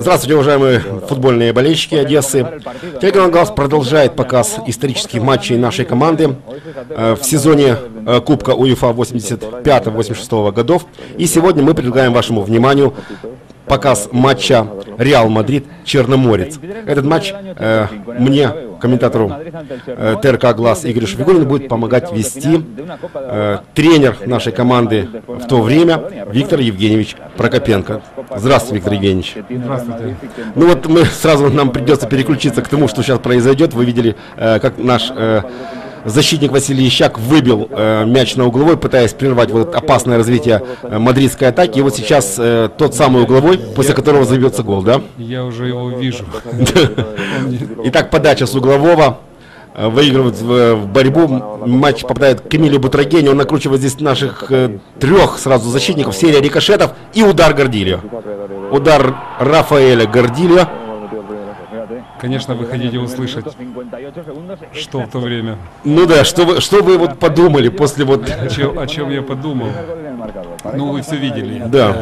Здравствуйте, уважаемые футбольные болельщики Одессы. Телеканал Глаз продолжает показ исторических матчей нашей команды э, в сезоне э, Кубка УЕФА 85-86 годов. И сегодня мы предлагаем вашему вниманию показ матча Реал Мадрид Черноморец. Этот матч э, мне, комментатору э, ТРК Глаз Игорь Шевигулин, будет помогать вести э, тренер нашей команды в то время Виктор Евгеньевич Прокопенко. Здравствуйте, Виктор Евгеньевич. Здравствуйте. Ну вот мы сразу нам придется переключиться к тому, что сейчас произойдет. Вы видели, э, как наш э, защитник Василий Ищак выбил э, мяч на угловой, пытаясь прервать вот опасное развитие э, мадридской атаки. И вот сейчас э, тот самый угловой, после которого забьется гол, да? Я уже его вижу. Итак, подача с углового. э, Выигрывает в, борьбу. Матч попадает к Эмилию Бутрагене. Он накручивает здесь наших э, трех сразу защитников. Серия рикошетов и удар Гордильо. Удар Рафаэля Гордильо. Конечно, вы хотите услышать, что в то время, Ну да, что вы, что вы вот подумали после вот... о чем, о чем я подумал. Ну, вы все видели. Да.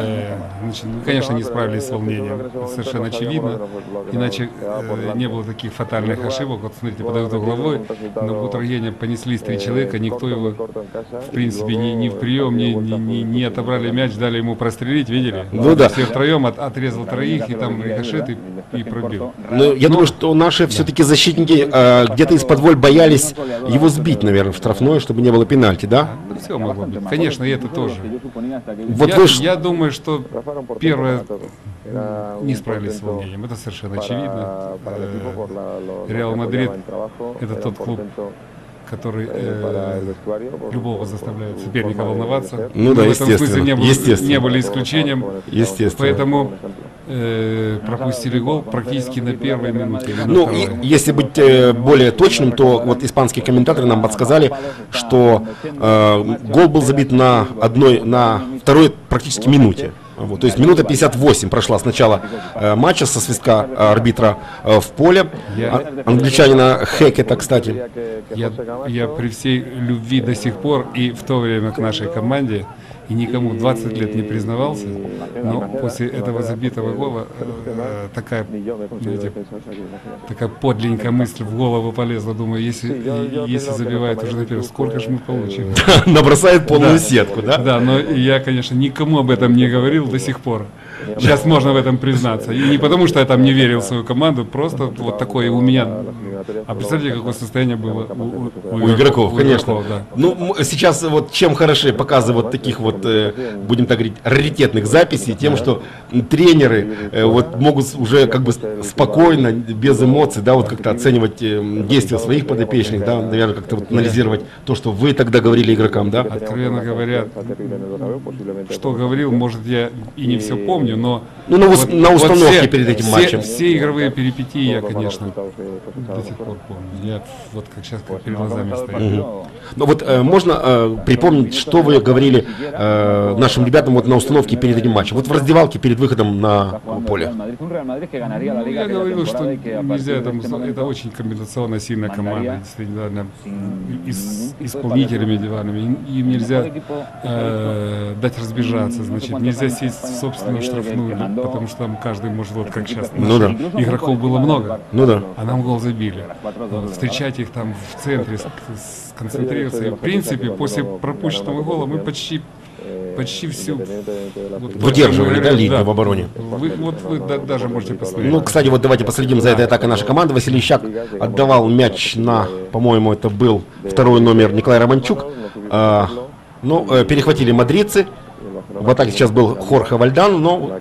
Э, значит, мы, конечно, не справились с волнением. Это совершенно очевидно. Иначе э, не было таких фатальных ошибок. Вот смотрите, подают угловой, на Бутрагене понеслись три человека, никто его, в принципе, ни, ни в прием, ни, ни, ни- не отобрали мяч, дали ему прострелить, видели? Ну да. Все втроем от- отрезал троих, и там рикошет и, и пробил. Ну, я думаю, что наши все-таки защитники э, где-то из-под воль боялись его сбить, наверное, в штрафное, чтобы не было пенальти, да? Все могло быть. Конечно, и это тоже. Вот я, вы я думаю, что первое не справились с волнением. Это совершенно очевидно. Реал Мадрид – это тот клуб, который э, любого заставляет соперника волноваться. Ну да, в этом естественно, не, был- естественно. не были исключением. Естественно. Поэтому э, пропустили гол практически на первой минуте. на Ну, второй. и если быть э, более точным, то вот испанские комментаторы нам подсказали, что э, гол был забит на одной, на второй практически минуте. Вот, то есть минута 58 прошла с начала э, матча со свистка э, арбитра э, в поле. Я- А- англичанина Хекета, кстати. Я, я при всей любви до сих пор и в то время к нашей команде и никому 20 лет не признавался, но после этого забитого гола э, такая, знаете, такая подленькая мысль в голову полезла. Думаю, если, если забивает уже на первый, сколько же мы получим? Набросает полную сетку, да? Да, но я, конечно, никому об этом не говорил до сих пор. Сейчас можно в этом признаться. И не потому, что я там не верил в свою команду, просто вот такое у меня. А представьте, какое состояние было у, у- У игроков, у конечно. игроков, да. Ну, сейчас вот чем хороши показы вот таких вот, э, будем так говорить, раритетных записей, тем, что тренеры э, вот могут уже как бы спокойно, без эмоций, да, вот как-то оценивать э, действия своих подопечных, да, наверное, как-то вот анализировать то, что вы тогда говорили игрокам, да? Откровенно говоря, что говорил, может, я и не все помню, но... Ну, на ус- на установке перед этим все- матчем. Все игровые перипетии я, конечно, до сих пор помню. Я вот как сейчас как перед глазами стоит. Ну вот э, можно э, припомнить, что вы говорили э, нашим ребятам вот на установке перед этим матчем, вот в раздевалке перед выходом на поле. Ну, я говорил, что нельзя там, это очень комбинационно сильная команда, действительно, и с исполнителями диванами. Им нельзя э, дать разбежаться, значит, нельзя сесть в собственную штрафную, потому что там каждый может, вот как сейчас, Ну да. игроков было много, Ну да. а нам гол забили. Вот, встречать их там в центре, с- сконцентрироваться. И, в принципе, после пропущенного гола мы почти почти всю вот, Выдерживали, да, линию в обороне? Вы, вот вы да- даже можете посмотреть. Ну, кстати, вот давайте последим за этой атакой нашей команды. Василий Ищак отдавал мяч на, по-моему, это был второй номер Николай Романчук. А, ну, э, перехватили мадридцы. В атаке сейчас был Хорхе Вальдан, но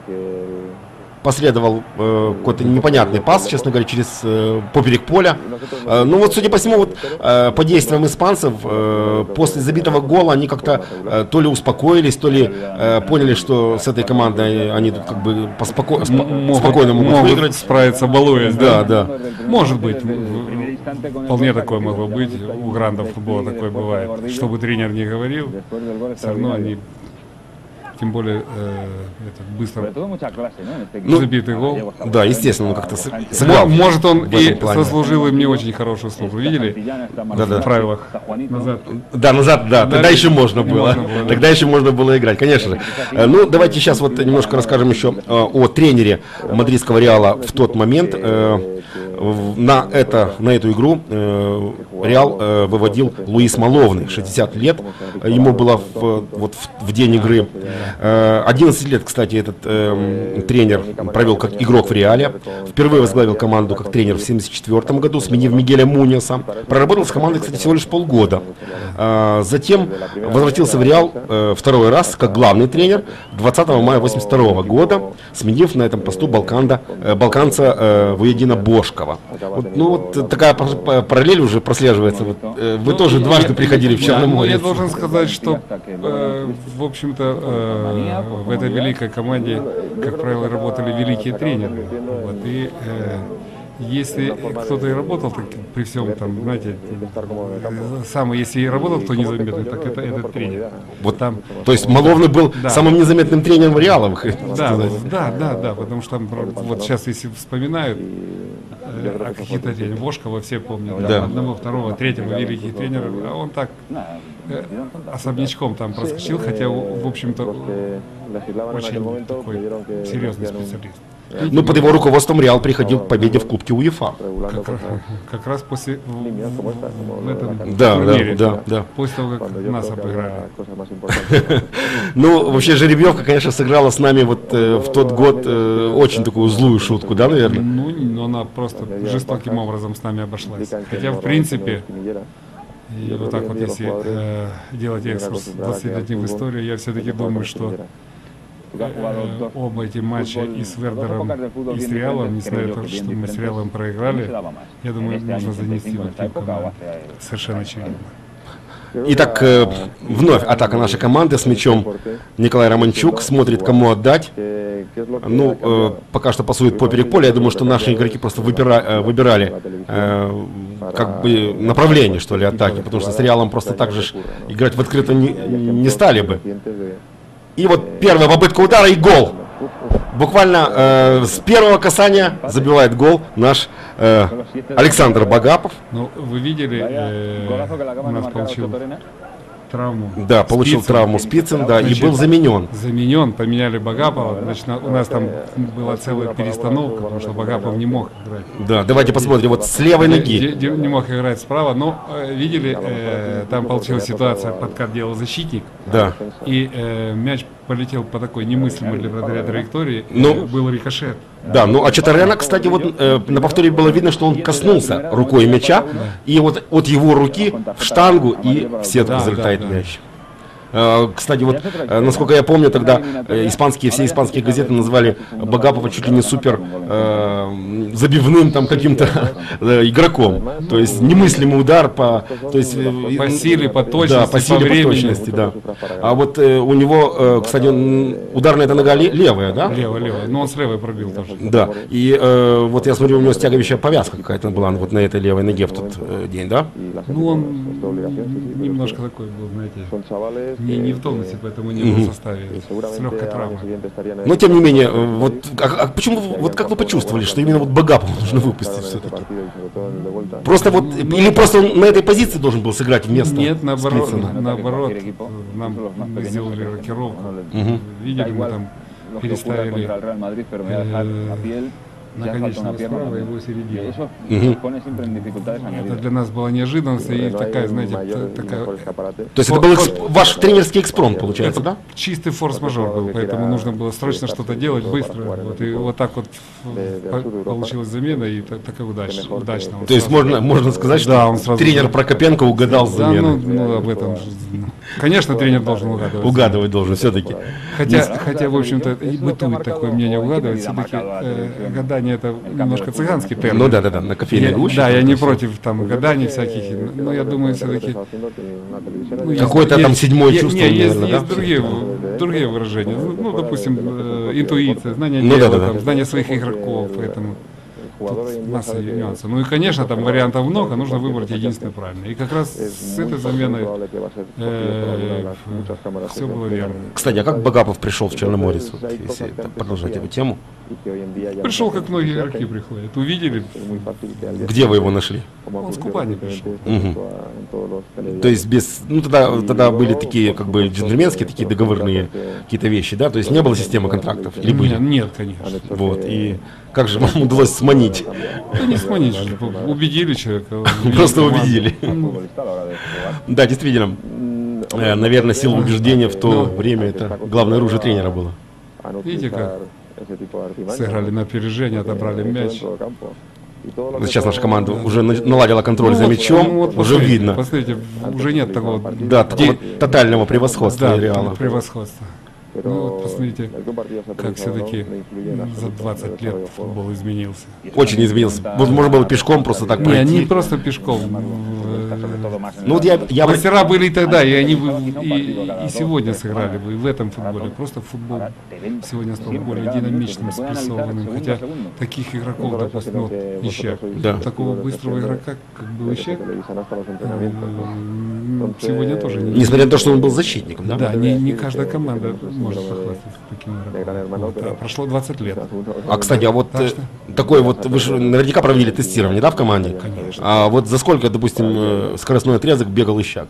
последовал э, какой-то непонятный пас, честно говоря, через э, поперек поля. Э, ну вот, судя по всему, вот, э, по действиям испанцев, э, после забитого гола они как-то э, то ли успокоились, то ли э, поняли, что с этой командой они тут как бы поспоко- спо- могут, спокойно могут, могут выиграть. справиться, балуясь. Да, да. Может быть, вполне такое могло быть. У грандов футбола такое бывает. Что бы тренер ни говорил, все равно они тем более э, это быстро Ну, забитый гол. Да, естественно, он как-то сыграл. Может, он и плане. заслужил им не очень хорошую службу. Видели Да-да. в правилах назад? Да, назад, да, тогда Да, еще можно не было. можно было, да. Тогда еще можно было играть, конечно же. Э, Ну, давайте сейчас вот немножко расскажем еще э, о тренере мадридского Реала в тот момент. Э, На, это, на эту игру э, Реал э, выводил Луис Маловный, 60 лет. Ему было в, вот в, в день игры. Э, 11 лет, кстати, этот э, тренер провел как игрок в Реале. Впервые возглавил команду как тренер в 74 году, сменив Мигеля Муниоса. Проработал с командой, кстати, всего лишь полгода. А, Затем возвратился в Реал э, второй раз как главный тренер 20 мая 82 года, сменив на этом посту балканда, э, балканца э, Воедина Бошкова. Вот, ну вот такая пар- пар- параллель уже прослеживается. Вот, э, вы Ну, тоже я- дважды приходили в да, Черноморье. я должен сказать, что, э, в общем-то, э, в этой великой команде, как правило, работали великие тренеры. Вот, и э, если кто-то и работал так, при всем там, знаете, э, самый, если и работал кто незаметный, так это этот тренер. Вот Там, То есть Маловный был Да. самым незаметным тренером Реала, вы хотите да, да, да, да, потому что там, вот сейчас, если вспоминают, э, а какие-то тренеры, Бошкова все помнят, Да. одного, второго, третьего великий тренер, а он так э, особнячком там проскочил, хотя, в общем-то, очень такой серьезный специалист. Ну, под его руководством Реал приходил к победе в Кубке УЕФА. Как, раз- как раз после в, в- этом Да, турнире, да, да, да. после того, как нас обыграли. Ну, вообще жеребьевка, конечно, сыграла с нами вот э, в тот год э, очень такую злую шутку, да, наверное? Ну, но она просто жестоким образом с нами обошлась. Хотя, в принципе, И вот так вот, если э, делать экскурс 20 лет в историю, я все-таки думаю, что э, оба эти матча и с Вердером, и с Реалом, несмотря на то, что мы с Реалом проиграли, я думаю, можно занести в актив команды. Совершенно очевидно. Итак, э, вновь атака нашей команды с мячом. Николай Романчук смотрит, кому отдать. Ну, э, пока что пасует поперек поля. Я думаю, что наши игроки просто выбира- э, выбирали э, как бы направление, что ли, атаки. Потому что с Реалом просто так же играть в открыто не, не стали бы. И вот первая попытка удара и гол. Буквально э, с первого касания забивает гол наш э, Александр Багапов. Ну, вы видели, э, у нас получил травму. Да, получил Спицын. травму Спицын, да, и Значит, был заменен. Заменен, поменяли Багапова. Значит, на- у нас там была целая перестановка, потому что Багапов не мог играть. Да, давайте посмотрим. Вот с левой ноги. не, не мог играть справа, но э, видели, э, там получилась ситуация, подкат делал защитник, Да. и э, мяч полетел по такой немыслимой для вратаря траектории, Ну, был рикошет. Да, ну а Чатарена, кстати, вот э, на повторе было видно, что он коснулся рукой мяча, и вот от его руки в штангу и в сетку Да, залетает да, да. мяч. Э, Кстати, вот, э, насколько я помню, тогда э, испанские, все испанские газеты называли Багапова чуть ли не супер э, забивным там каким-то игроком. То есть немыслимый удар по, то есть, По силе, по да, точности, по силе, по, времени. точности, да. А вот э, у него, э, кстати, он- ударная эта нога ле- левая, да? Лево, лево. Но он с левой пробил тоже. Да, и э, вот я смотрю, у него стягивающая повязка какая-то была вот на этой левой ноге в тот э, день, да? Ну, он немножко такой был, знаете, не, не в тонусе, поэтому не был в составе. С легкой травмой. Но тем не менее, э, вот а, а почему, вы- вот как вы почувствовали, что именно вот Багапова нужно выпустить все-таки? Просто вот, или просто он на этой позиции должен был сыграть вместо Нет, наоборот, Спицына? наоборот, нам мы сделали рокировку. Видели, мы там переставили э, наконечного справа его середину. Это для нас была неожиданность и такая, знаете, такая То есть это был эксп- ваш тренерский экспромт, получается, да? чистый форс-мажор был, поэтому нужно было срочно что-то делать быстро. Вот, и вот так вот по- получилась замена и та- такая удачная. удачно. То есть можно, можно сказать, что Да, он сразу- тренер Прокопенко угадал с Да, ну, ну, об этом. Конечно, тренер должен угадывать. Угадывать должен все-таки. Хотя, хотя, в общем-то, и бытует такое мнение угадывать, все-таки э, гадание это немножко цыганский термин. Ну да, да, да, на кофейной гуще. да, я не против там гаданий всяких, но я думаю, все-таки ну, Какое-то там седьмое чувство, Не, есть, наверное, есть да? другие, другие выражения. Ну, ну, допустим, э, интуиция, знание Ну, да, дела, да, да. там, знание своих игроков, поэтому. Тут масса нюансов. Ну и, конечно, там вариантов много, нужно выбрать единственный правильный. И как раз с этой заменой э, все было верно. Кстати, а как Багапов пришел в Черноморец, вот, если так продолжать эту тему? Пришел, как многие игроки приходят. Увидели, Где вы его нашли? он с Кубани пришел. То есть без, ну тогда, тогда были такие как бы джентльменские такие договорные какие-то вещи, да? То есть не было системы контрактов или были? Нет, нет, конечно. Вот, и как же вам удалось сманить? Да не сманить, же, убедили человека. Просто команду. убедили. Ну, Да, действительно, э, наверное, сила убеждения в то время это главное оружие тренера было. Видите, как Сыграли на опережение, отобрали мяч. Сейчас наша команда уже на- наладила контроль Ну за мячом, ну вот уже посмотрите, видно. Посмотрите, уже нет такого Да, такого тотального превосходства да, Реала. превосходства. Ну вот посмотрите, как все-таки за 20 лет футбол изменился. Очень изменился. Вот можно было пешком просто так Не, они пройти. просто пешком. э, Ну вот я, я Мастера были и тогда, и они бы и, и сегодня сыграли бы и в этом футболе. Просто футбол сегодня стал более динамичным, спрессованным. Хотя таких игроков, допустим, вот Ищак, Да. такого быстрого игрока, как был Ищак, э, сегодня тоже не несмотря на то, что он был защитником, да? Да, не, не каждая команда может похвастаться таким игроком. Вот, а прошло 20 лет. А кстати, а вот Так э, что- такой вот, вы же наверняка проводили тестирование, да, в команде? Конечно. А вот за сколько, допустим, э, скоростной отрезок бегал Ищак?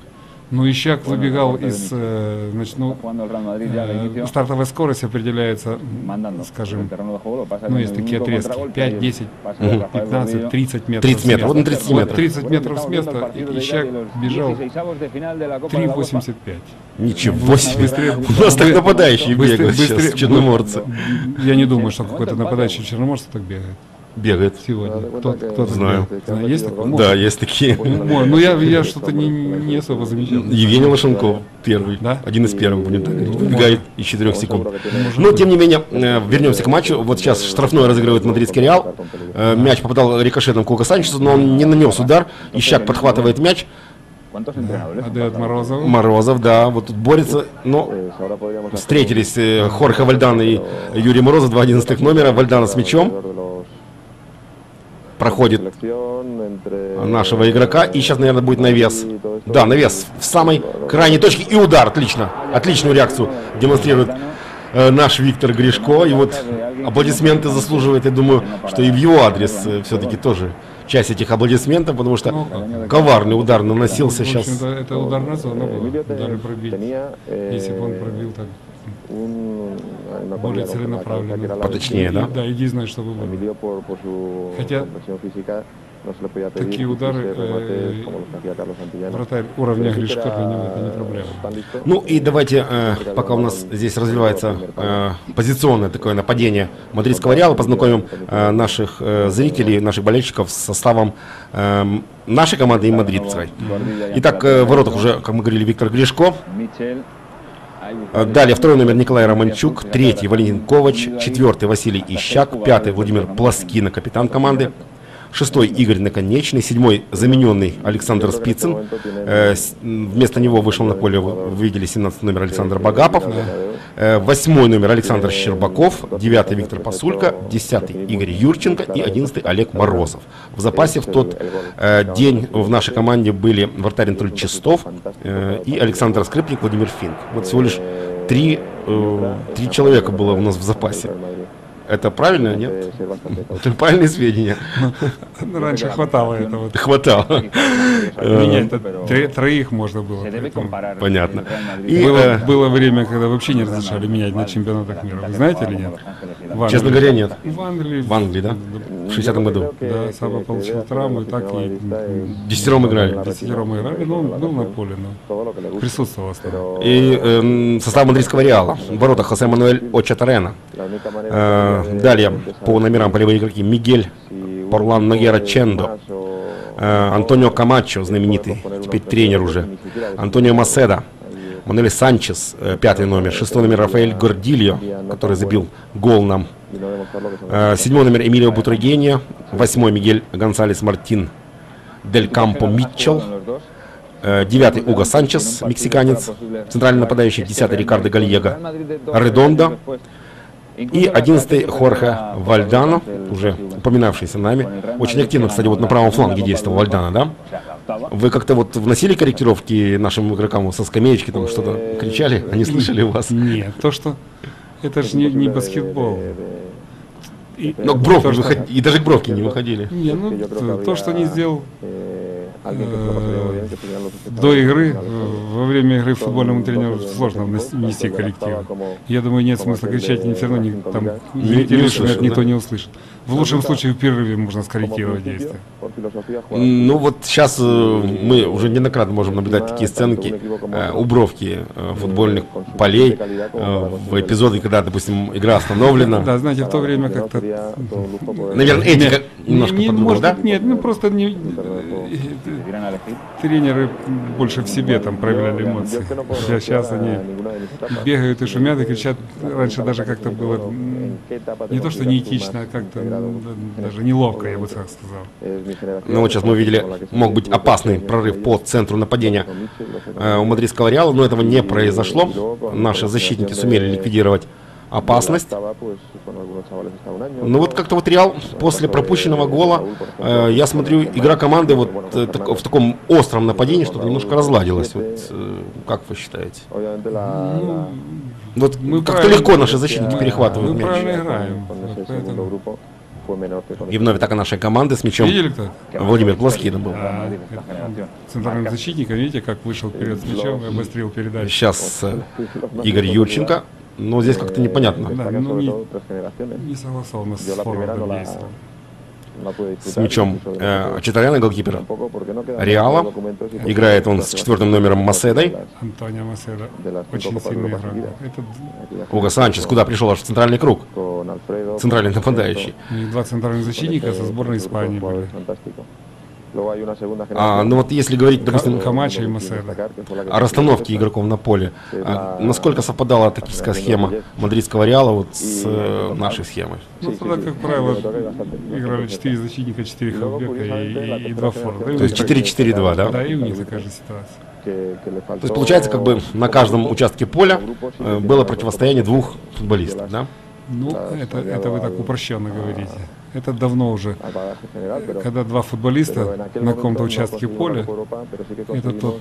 Ну, Ищак выбегал из, э, значит, ну, э, стартовая скорость определяется, м, скажем, ну, есть такие отрезки, 5, 10, 15, 30 метров. 30 с метров, вот на места. 30 Вот метров. 30 метров с места, и Ищак бежал 3,85. Ничего себе. Быстрее- У нас так нападающие Быстрее- бегают сейчас, черноморцы. Я не думаю, что какой-то нападающий черноморец так бегает Бегает. сегодня. Кто, кто Знаю. Есть такой? Да, есть такие. Ну, я, я что-то не, не особо замечал. Евгений Лошенков первый, Да? один из первых, будем так говорить, выбегает из 4 секунд. Но, тем не менее, э, вернемся к матчу. Вот сейчас штрафной разыгрывает мадридский Реал. Э, Мяч попадал рикошетом к Хуго Санчесу, но он не нанес удар. Ищак подхватывает мяч. Отдает Морозову. Морозов, да, вот тут борется. Но встретились э, Хорхе Вальдан и Юрий Морозов, два 11 номера. Вальдана с мячом. Проходит нашего игрока. И сейчас, наверное, будет навес. Да, навес в самой крайней точке. И удар, отлично. Отличную реакцию демонстрирует э, наш Виктор Гришко. И вот аплодисменты заслуживает, я думаю, что и в его адрес все-таки тоже часть этих аплодисментов, потому что Ну, коварный удар наносился В сейчас. это ударная зона была. Дали пробить. Если бы он пробил так более целенаправленно. Поточнее, да? Да, иди знай, что бы было. Хотя такие удары, э, Вратарь уровня Гришка для него это не проблема. Ну и давайте, э, пока у нас здесь развивается э, позиционное такое нападение мадридского Реала, познакомим э, наших э, зрителей, наших болельщиков с составом э, нашей команды и мадридской. Итак, э, в воротах уже, как мы говорили, Виктор Гришко. Далее второй номер Николай Романчук, третий Валентин Ковач, четвертый Василий Ищак, пятый Владимир Плоскина, капитан команды. Шестой Игорь Наконечный, седьмой замененный Александр Спицын. Э, вместо него вышел на поле, вы видели, 17 номер Александр Багапов. Э, восьмой номер Александр Щербаков, девятый Виктор Пасулька, десятый Игорь Юрченко и одиннадцатый Олег Морозов. В запасе в тот э, день в нашей команде были вратарь Анатолий Чистов и Александр Скрипник, Владимир Финк. Вот всего лишь три, три человека было у нас в запасе. Это правильно, нет? Это правильные сведения. Ну, Раньше хватало этого. Хватало. Э, Менять-то тре- троих можно было. Понятно. Было, э, было время, когда вообще не разрешали менять на чемпионатах мира. Вы знаете или нет? Честно говоря, нет. В Англии. В Англии, да? В 60-м году. Да, Саба получил травму, и так и Десятером играли. десятером играли, но он был на поле, но присутствовал. И эм, состав мадридского Реала. В воротах Хосе Мануэль Очатарена. Далее по номерам полевые игроки Мигель Порлан Ногера Чендо. Э, Антонио Камачо, знаменитый, теперь тренер уже. Антонио Маседа. Мануэль Санчес, э, пятый номер. Шестой номер Рафаэль Гордильо, который забил гол нам. Э, Седьмой номер Эмилио Бутрогеньо. Восьмой Мигель Гонсалес Мартин Дель Кампо Митчелл. Девятый Уго Санчес, мексиканец, центральный нападающий. Десятый Рикардо Гальего. Редондо. И одиннадцатый Хорхе Вальдано. уже упоминавшийся нами. Очень активно, кстати, вот на правом фланге действовал Вальдана, да? Вы как-то вот вносили корректировки нашим игрокам со скамеечки, там что-то кричали? Они слышали вас? Нет, то, что это же не, не баскетбол. И, Но к бровке то, что- выход- и даже к бровке не выходили. Не, ну, то, то, что не сделал э, до игры, э, во время игры футбольному тренеру сложно внести коррективы. Я думаю, нет смысла кричать, все равно ни- там Не- не шумят, услышат, никто да? не услышит. В лучшем случае в перерыве можно скорректировать действия. Ну вот сейчас мы уже неоднократно можем наблюдать такие сценки э, у бровки э, футбольных полей э, в эпизоде, когда, допустим, игра остановлена. Да, знаете, в то время как-то... Наверное, эти Нет, немножко не- может да? быть, Нет, ну просто не, тренеры больше в себе там проявляли эмоции. Сейчас они бегают и шумят и кричат. Раньше даже как-то было не то, что неэтично, а как-то даже неловко, я бы так сказал. Ну вот сейчас мы видели, мог быть опасный прорыв по центру нападения э, у мадридского Реала, но этого не произошло. Наши защитники сумели ликвидировать опасность. Ну вот как-то вот Реал после пропущенного гола, э, я смотрю, игра команды вот э, так- в таком остром нападении что-то немножко разладилась. Вот, э, как вы считаете? Ну, Вот Мы как-то легко наши защитники мы- перехватывают мы мяч. правильно играем. Поэтому... И вновь атака нашей команды с мячом. Видели кто? Владимир Плоскин был. А, это центральным защитником, видите, как вышел вперед с мячом и обострил передачу. Сейчас э, Игорь Юрченко. Но здесь как-то непонятно. Да, ну не, не согласовано с действия. С мячом э, Читаряна, голкипер Реала. Играет он с четвертым номером Маседой. Антонио Маседо очень сильный игрок. Это Уго Санчес, куда пришел аж в центральный круг. Центральный нападающий. и два центральных защитника со сборной Испании были. А, ну вот если говорить, допустим, Ка- Камачо и Маседо. о расстановке игроков на поле, а насколько совпадала тактическая схема мадридского Реала вот с э, нашей схемой? Ну, тогда, как правило, играли четыре защитника, четыре хавбека и, и, и два форварда. И у То есть них так- 4-4-2, да? Да, и у них такая же ситуация. То есть получается, как бы на каждом участке поля э, было противостояние двух футболистов, да? Ну, это, это вы так упрощенно говорите. Это давно уже. Когда два футболиста на каком-то участке поля, это тот,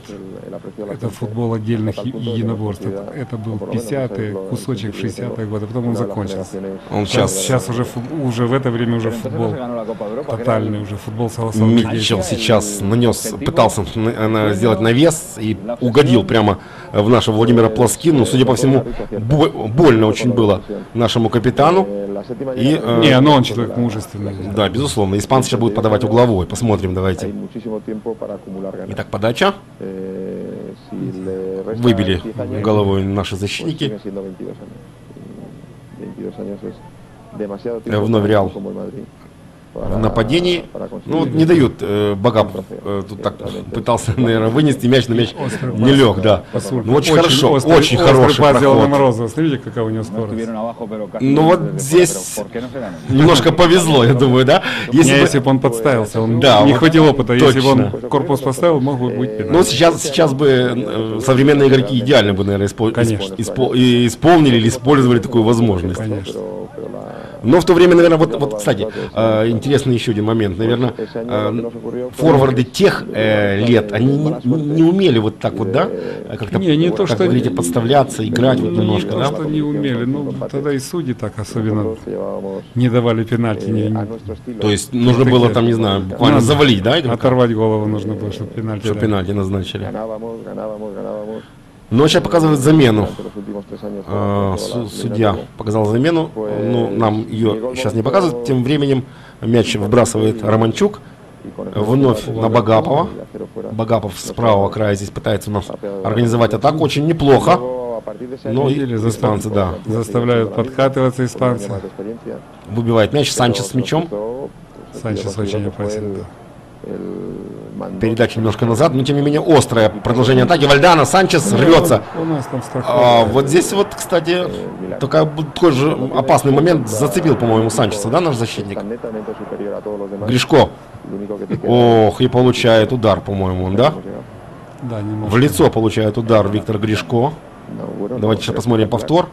это футбол отдельных единоборств. Это, это был 50-е, кусочек в 60-е годы, потом он закончился. Он Сейчас, сейчас уже, уже в это время уже футбол тотальный, уже футбол согласованных Митчелл сейчас нанес, пытался сделать навес и угодил прямо в нашего Владимира Плоскину. Судя по всему, бо- больно очень было нашему капитану. И, э, Не, но он человек мужественный. Да, безусловно, испанцы сейчас будут подавать угловой. Посмотрим, давайте. Итак, подача. Выбили головой наши защитники. Вновь Реал В нападении, ну вот не дают, э, Багап э, тут так пытался, наверное, вынести мяч, но мяч Острый не лег, да. Ну очень хорошо, острый- очень хороший на проход. Морозова. Смотрите, какая у него скорость. Ну вот здесь Немножко повезло, я думаю, да? Если, бы- если бы он подставился, он Да, не вот хватило опыта. Если бы точно. он корпус поставил, мог бы быть пенальти. Ну, сейчас, сейчас бы э, современные игроки идеально бы, наверное, испо- Конечно. испо- исполнили или использовали такую возможность. Конечно. Но в то время, наверное, вот, вот кстати, э, интересный еще один момент. Наверное, э, форварды тех э, лет, они не, не умели вот так вот, да? Как-то, Не, не то, как что- говорите, подставляться, играть вот немножко, не да? что не умели, ну тогда и судьи так особенно не давали пенальти. Не, не- То есть нужно было там, не знаю, буквально Надо. завалить, да, оторвать голову нужно было, чтобы пенальти чтобы пенальти назначили. Но сейчас показывают замену. Су- Судья показал замену, ну, нам ее сейчас не показывают. Тем временем мяч выбрасывает Романчук. Вновь на Багапова. Багапов с правого края здесь пытается у нас организовать атаку. Очень неплохо. Ну, и Видели, застав- испанцы, да. Заставляют подкатываться испанцы. Выбивает мяч. Санчес с мячом. Санчес очень опасен. да. Передача немножко назад, но тем не менее острое продолжение атаки. Вальдана, Санчес рвется. А, вот здесь вот, кстати, такая, б- такой же опасный момент зацепил, по-моему, Санчеса, да, наш защитник? Гришко. Ох, и получает удар, по-моему, он, да? Да, В лицо получает удар Виктор Гришко. Давайте сейчас посмотрим повтор.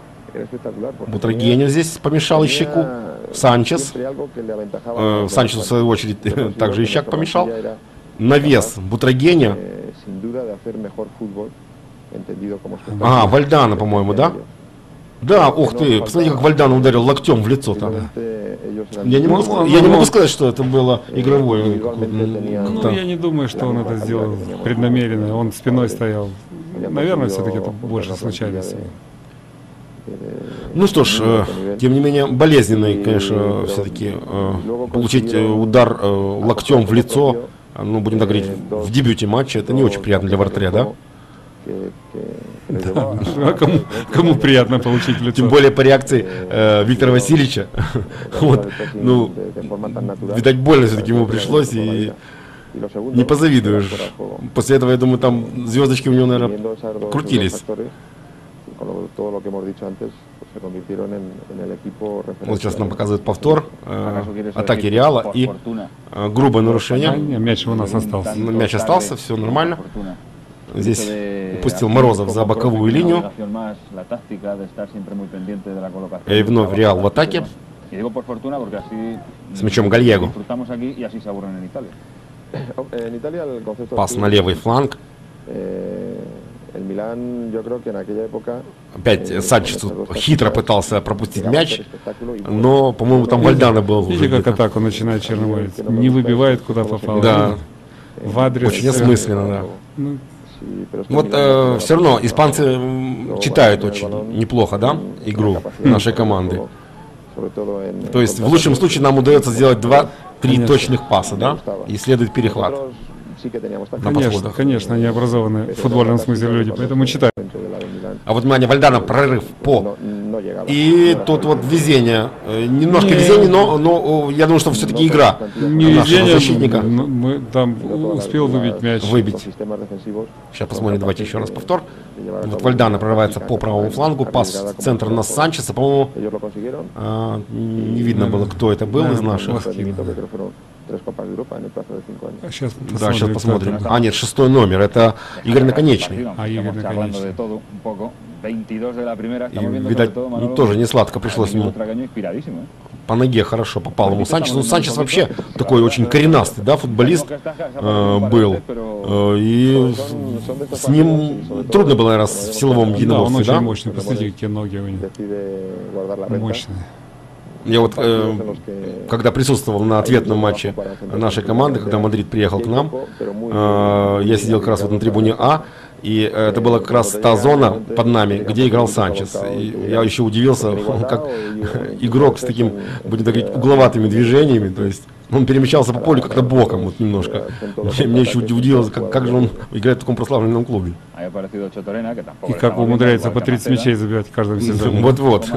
Бутрагеню здесь помешал Ищаку. Санчес. Э, Санчес, в свою очередь, также Ищак помешал. Навес Бутрагеня. А, Вальдана, по-моему, да? Да, ух ты, посмотри, как Вальдана ударил локтем в лицо тогда. Я не, могу, я не могу сказать, что это было игровое. Ну, я не думаю, что он это сделал преднамеренно. Он спиной стоял. Наверное, все-таки это больше случайности. Ну что ж, э, тем не менее, болезненный, конечно, все-таки э, получить э, удар э, локтем в лицо, ну, будем так говорить, в дебюте матча, это не очень приятно для вратаря, да? Да, а кому, кому приятно получить лицо? Тем более по реакции э, Виктора Васильевича. вот, ну, видать, больно все-таки ему пришлось, и не позавидуешь. После этого, я думаю, там звездочки у него, наверное, крутились. Вот сейчас нам показывают повтор э, атаки Реала и э, грубое нарушение. Мяч у нас остался. Мяч остался, все нормально. Здесь упустил Морозов за боковую линию. И вновь Реал в атаке. С мячом Гальего. Пас на левый фланг. Опять Санчес хитро пытался пропустить мяч, но, по-моему, там Вальдана был. Видите, как атаку начинает Черноморец. Не выбивает, куда попал. Да. В адрес. Очень осмысленно, да. Ну, вот э, все равно испанцы читают очень неплохо, да, игру нашей команды. То есть в лучшем случае нам удается сделать два-три точных паса, да, и следует перехват. Конечно, конечно, они образованы в футбольном смысле люди, поэтому читают. А вот, внимание, Вальдана прорыв по и тут вот везение. Э, немножко не, везение, но, но я думаю, что все-таки игра не нашего защитника. Мы там успел выбить мяч. Выбить. Сейчас посмотрим, давайте еще раз повтор. Вот Вальдана прорывается по правому флангу, пас в центр на Санчеса, по-моему, а, не видно было, кто это был из наших. А сейчас да, сейчас посмотрим. А, нет, шестой номер, это Игорь Наконечный. А, Игорь Наконечный. И, видать, ну, тоже не сладко пришлось ему. По ноге хорошо попал ему Санчес. Ну, Санчес вообще такой очень коренастый, да, футболист э, был. Э, и с ним трудно было, наверное, в силовом единоборстве, да? он очень мощный. Посмотрите, какие ноги у него. Мощные. Я вот, э, когда присутствовал на ответном матче нашей команды, когда Мадрид приехал к нам, э, я сидел как раз вот на трибуне А, и это была как раз та зона под нами, где играл Санчес. И я еще удивился, как игрок с таким, будем так говорить, угловатыми движениями, то есть он перемещался по полю как-то боком вот немножко. Мне еще удивилось, как, как же он играет в таком прославленном клубе. И как умудряется по 30 мячей забивать в каждом сезоне. Вот-вот.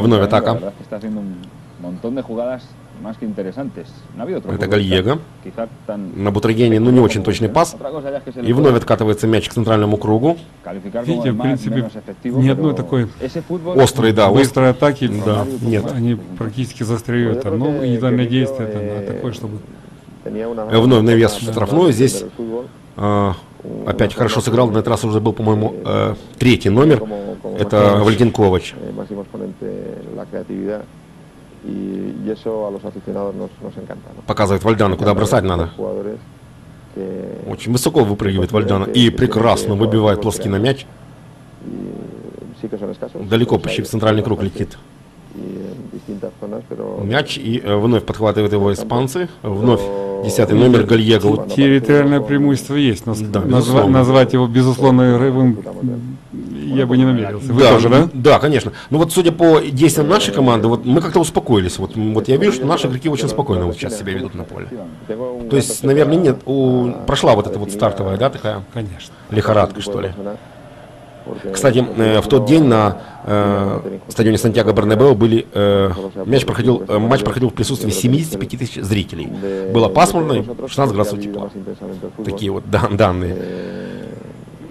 Вновь атака. Это Гальего. На Бутрагене, ну не очень точный пас. И вновь откатывается мяч к центральному кругу. Видите, в принципе, ни одной такой острой, да, острой атаки да, нет. Они практически застряют. Ну, индивидуальное действие это на такое, чтобы... Вновь навес в штрафную. Здесь э, опять хорошо сыграл. На этот раз уже был, по-моему, э, третий номер. Это Валентинкович. Y eso a los aficionados nos, nos encanta. ¿no? Показывает Вальдана, куда бросать надо. Очень высоко выпрыгивает Вальдана и прекрасно выбивает плоский на мяч. Далеко почти в центральный круг летит. Мяч и э, вновь подхватывают его испанцы. Вновь десятый номер Гальего. Территориальное преимущество есть, но да, назва- назвать его безусловно игровым я бы не намерился. Вы да, тоже, да? Да, конечно. Ну вот судя по действиям нашей команды, вот мы как-то успокоились. Вот, вот я вижу, что наши игроки очень спокойно вот сейчас себя ведут на поле. То есть, наверное, нет, у, прошла вот эта вот стартовая, да, такая? Конечно. Лихорадка, что ли. Кстати, э, в тот день на э, стадионе Сантьяго Барнабео были, э, мяч проходил, э, матч проходил в присутствии 75 тысяч зрителей. Было пасмурно, 16 градусов тепла. Такие вот да, данные.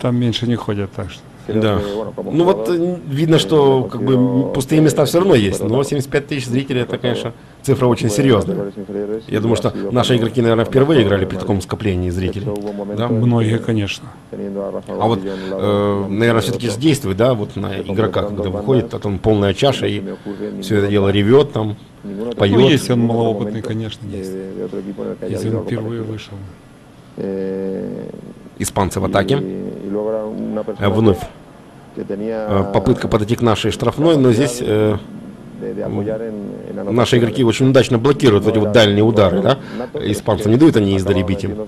Там меньше не ходят, так что. Да. Ну вот э, видно, что как бы пустые места все равно есть, но 75 тысяч зрителей это, конечно, цифра очень серьезная. Я думаю, что наши игроки, наверное, впервые играли при таком скоплении зрителей. Да? Многие, конечно. А вот, э, наверное, все-таки действует, да, вот на игрока, когда выходит, а там полная чаша, и все это дело ревет там, поет. Ну, если он малоопытный, конечно, есть. Если он впервые вышел. Испанцы в атаке. Э, Вновь э, попытка подойти к нашей штрафной, но здесь э, наши игроки очень удачно блокируют эти вот дальние удары, да? Испанцам не дают они издали бить им.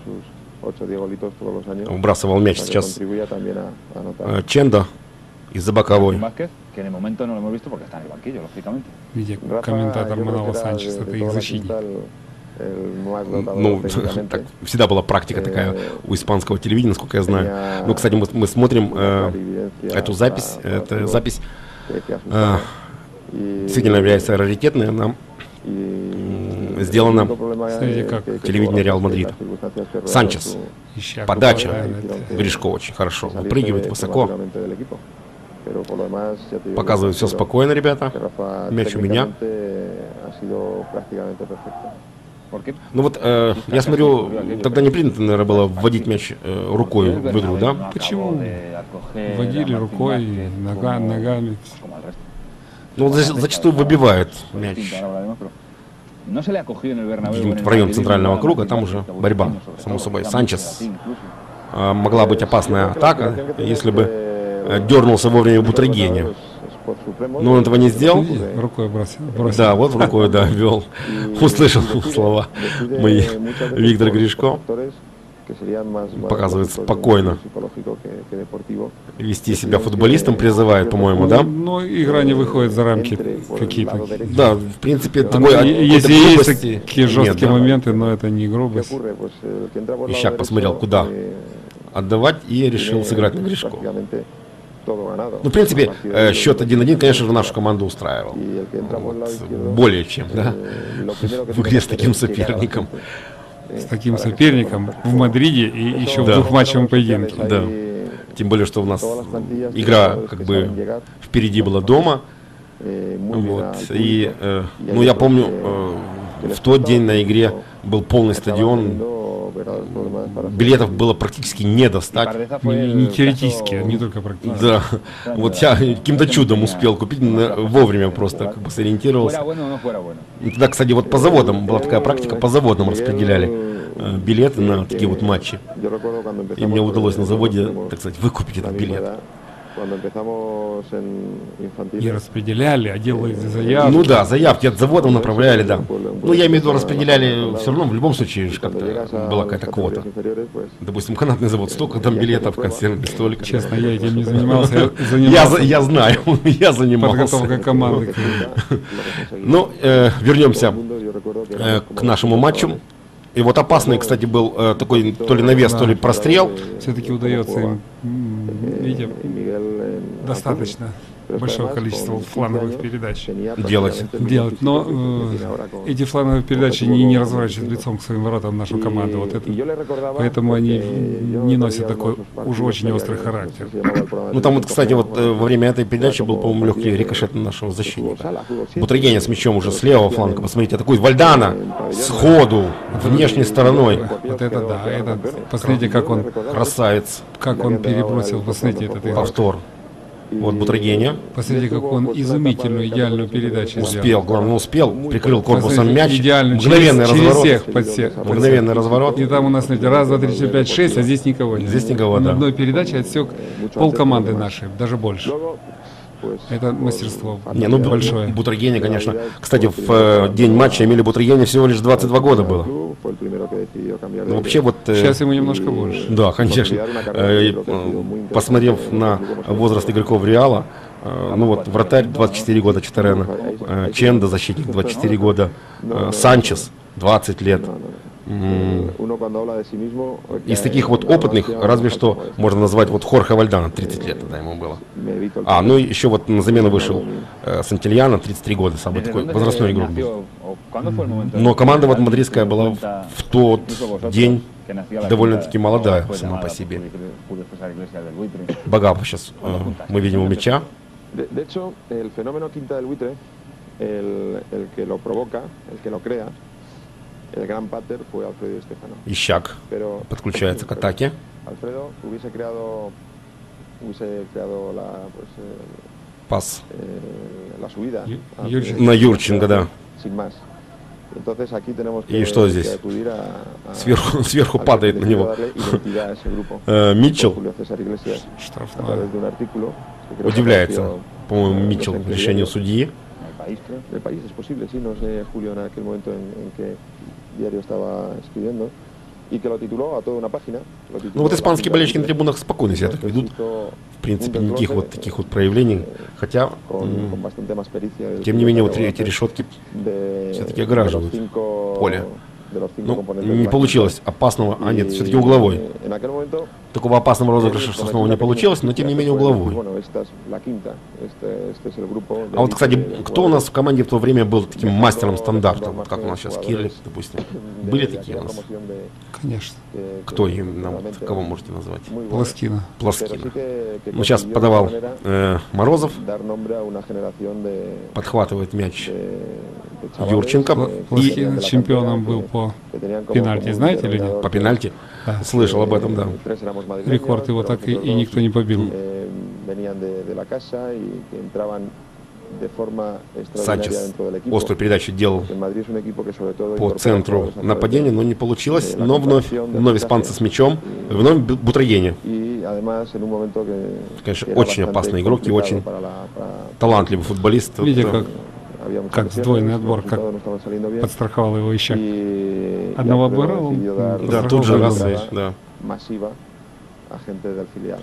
Вбрасывал мяч сейчас Чендо из-за боковой. Видя комментатор Манала Санчес, это их защитник. Ну, так, всегда была практика такая у испанского телевидения, насколько я знаю. Ну, кстати, мы, мы смотрим э, эту запись, это запись э, действительно является раритетной, она сделана Смотрите, как телевидение Реал Мадрид. Санчес, ища подача. Гришко очень хорошо, выпрыгивает высоко, показывает все спокойно, ребята. Мяч у меня. Ну вот, э, я смотрю, тогда не принято, наверное, было вводить мяч э, рукой в игру, да? Почему? Водили рукой, нога, ногами. Ну, за- зачастую выбивают мяч. Где-нибудь в район центрального круга, там уже борьба, само собой. Санчес. А, могла быть опасная атака, если бы э, дернулся вовремя Бутрагене. Но он этого не сделал. Рукой бросил. бросил. Да, вот рукой, да, вел. Услышал слова мои. Виктор Гришко показывает спокойно. Вести себя футболистом призывает, по-моему, да? Но игра не выходит за рамки какие-то. Да, в принципе, Она- такой е- если есть такие нет, жесткие да. моменты, но это не грубость. Ищак посмотрел, куда отдавать и решил сыграть на Гришко. Ну, в принципе, э, счет 1-1, конечно же, нашу команду устраивал. Вот, более чем, да? В игре с таким соперником. С таким соперником в Мадриде и еще в Да. двухматчевом поединке. Да. Тем более, что у нас игра как бы впереди была дома. Вот. И, э, ну, я помню, э, в тот день на игре был полный стадион. Билетов было практически не достать. Не, не теоретически, а не только практически. Да, вот я каким-то чудом успел купить, вовремя просто как бы сориентировался. И Тогда, кстати, вот по заводам была такая практика, по заводам распределяли э, билеты на такие вот матчи. И мне удалось на заводе, так сказать, выкупить этот билет. Не распределяли, а делали заявки. Ну да, заявки от заводов направляли, да. Ну, я имею в виду, распределяли все равно, в любом случае, как-то была какая-то квота. Допустим, канатный завод, столько там билетов, консервных столько. Честно, я этим не занимался. Я Я, занимался за- я знаю, я занимался. подготовкой команды. Ну, э, вернемся э, к нашему матчу. И вот опасный, кстати, был э, такой то ли навес, то ли прострел. Все-таки удается им, видите, достаточно большое количество фланговых передач Делать. делать. Но э, эти фланговые передачи не, не разворачивают лицом к своим воротам нашу команду. Вот это, поэтому они не носят такой уж очень острый характер. Ну там вот, кстати, вот э, во время этой передачи был, по-моему, легкий рикошет на нашего защитника. Бутрагеня с мячом уже с левого фланга, посмотрите, атакует Вальдана сходу, внешней стороной. Вот это да, это посмотрите, как он, Красавец. как он перебросил, посмотрите, этот игрок. Повтор. Вот Бутрагеня. Посмотрите, как он изумительную, идеальную передачу Успел, сделал. главное, успел. Прикрыл корпусом Посмотрите, мяч. идеально, Мгновенный через, через разворот. всех, под всех. под всех. Мгновенный разворот. И там у нас, смотрите, раз, два, три, четыре, пять, шесть, а здесь никого нет. Здесь никого, На да. одной передаче отсек пол команды нашей, даже больше. Это мастерство Не, ну большое. Бутрагеня, конечно. Кстати, в э, день матча Эмили Бутрагеня всего лишь 22 года было. Ну, вообще вот... э, Сейчас ему немножко больше. Да, конечно. Э, Посмотрев на возраст игроков Реала, ну вот вратарь 24 года Читерена, Ченда защитник 24 года, Санчес 20 лет. М, Из таких вот опытных, разве что можно назвать вот Хорхе Вальдана, 30 лет тогда ему было. А, ну и еще вот на замену вышел э, Сантильяно, 33 года, самый такой возрастной игрок был. Но команда вот мадридская была в, в тот день довольно-таки молодая сама по себе. Багапов сейчас э, мы видим у мяча. De, de hecho, el fenómeno Quinta del Buitre, el, el que lo provoca, el que lo crea, el gran pater fue Alfredo Di Stefano. Ищак Pero подключается к атаке. Alfredo hubiese creado, hubiese creado la, pues, eh, Пас eh, la subida Ю- a- Юрченко. на Юрченко, да. sin más. Entonces aquí tenemos ¿Y que, что здесь? que acudir a, a- Сверху, сверху al падает на него darle identidad a ese grupo. э, Митчелл. Julio César Iglesias, a Штрафная. través de un artículo que creo que Удивляется, по-моему, Митчелл решению судьи. del país. Es posible, sí, no sé, Julio, en aquel momento en, en que diario estaba escribiendo. Y que lo tituló a toda una página. Ну вот испанские болельщики на трибунах спокойно себя так ведут. В принципе, никаких вот таких вот проявлений. Хотя, pericia del тем не менее, вот эти решетки все-таки cinco- поле. Ну, не получилось опасного, а нет, все-таки угловой. Такого опасного розыгрыша штрафного не получилось, но тем не менее угловой. А вот, кстати, кто у нас в команде в то время был таким мастером стандарта? Вот как у нас сейчас Кирлик, jugadores допустим. Были такие у нас? Конечно. Кто? Вот realmente кого можете назвать? que- que Ну, сейчас подавал э, Морозов, подхватывает мяч Юрченко. que- Пла- que Плоскина venían de la чемпионом был по пенальти, знаете или нет? по пенальти. Да. Слышал об этом, да. Рекорд его так и, и никто не побил. eh, Санчес острую передачу делал по центру нападения, но не получилось. Но вновь, вновь испанцы с мячом, вновь Бу- Бутрагени. Y además en un momento que, Конечно, очень опасный игрок и очень Талантливый футболист. Видите, Вот, как как сдвоенный отбор, как подстраховал его y Одного обыграл, Да, тут же раз, да. Del filial.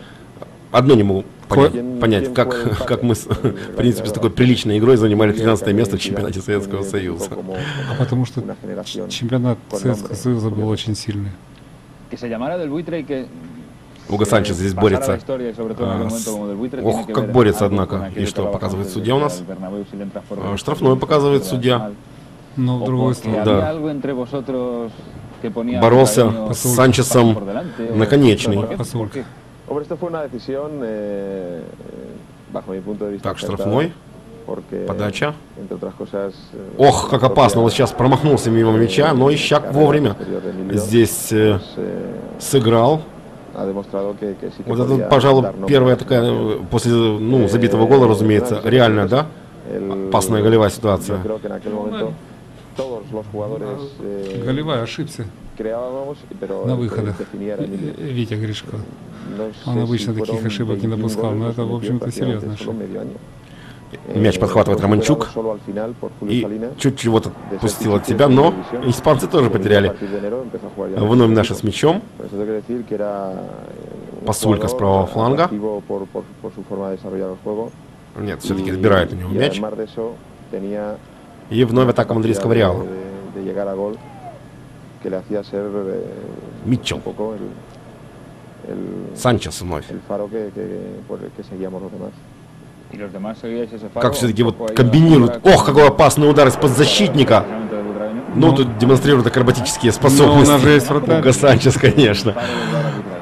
Одно не могу понять, ¿Quién- понять как, как мы, с- padre? в принципе, с такой приличной игрой занимали 13 место в чемпионате Советского Союза. А потому что чемпионат Советского. Союза был очень сильный. Уго Санчес здесь борется. А, с- ох, как борется, однако. И что hablaba показывает судья у нас? А, штрафной показывает судья. Но в другую сторону. Да. Боролся с Санчесом наконечный. eh, eh, Так, штрафной. Подача. eh, Ох, как опасно. Вот сейчас промахнулся мимо мяча, но Ищак вовремя здесь э, eh, сыграл. Вот это, пожалуй, первая такая, э, после ну, Eh, забитого гола, разумеется, реальная, да? Опасная голевая ситуация. Todos los jugadores eh, Голевая ошибся creábamos, pero на выходах. Э, Витя Гришко. Он обычно таких ошибок не 21 допускал, но это, в общем-то, año. Мяч Eh, подхватывает Романчук И Salinas. чуть-чуть вот отпустил от себя, но испанцы тоже потеряли. Вновь наши с мячом. Eh, Пасулька с правого фланга. Нет, все-таки отбирает у него мяч. И вновь атака мадридского Реала. El, Санчес вновь. Как все-таки вот комбинируют. Ох, какой опасный удар из-под защитника. Ну, Ну, тут демонстрирует акробатические Но у нас же способности. Уго Санчес, конечно.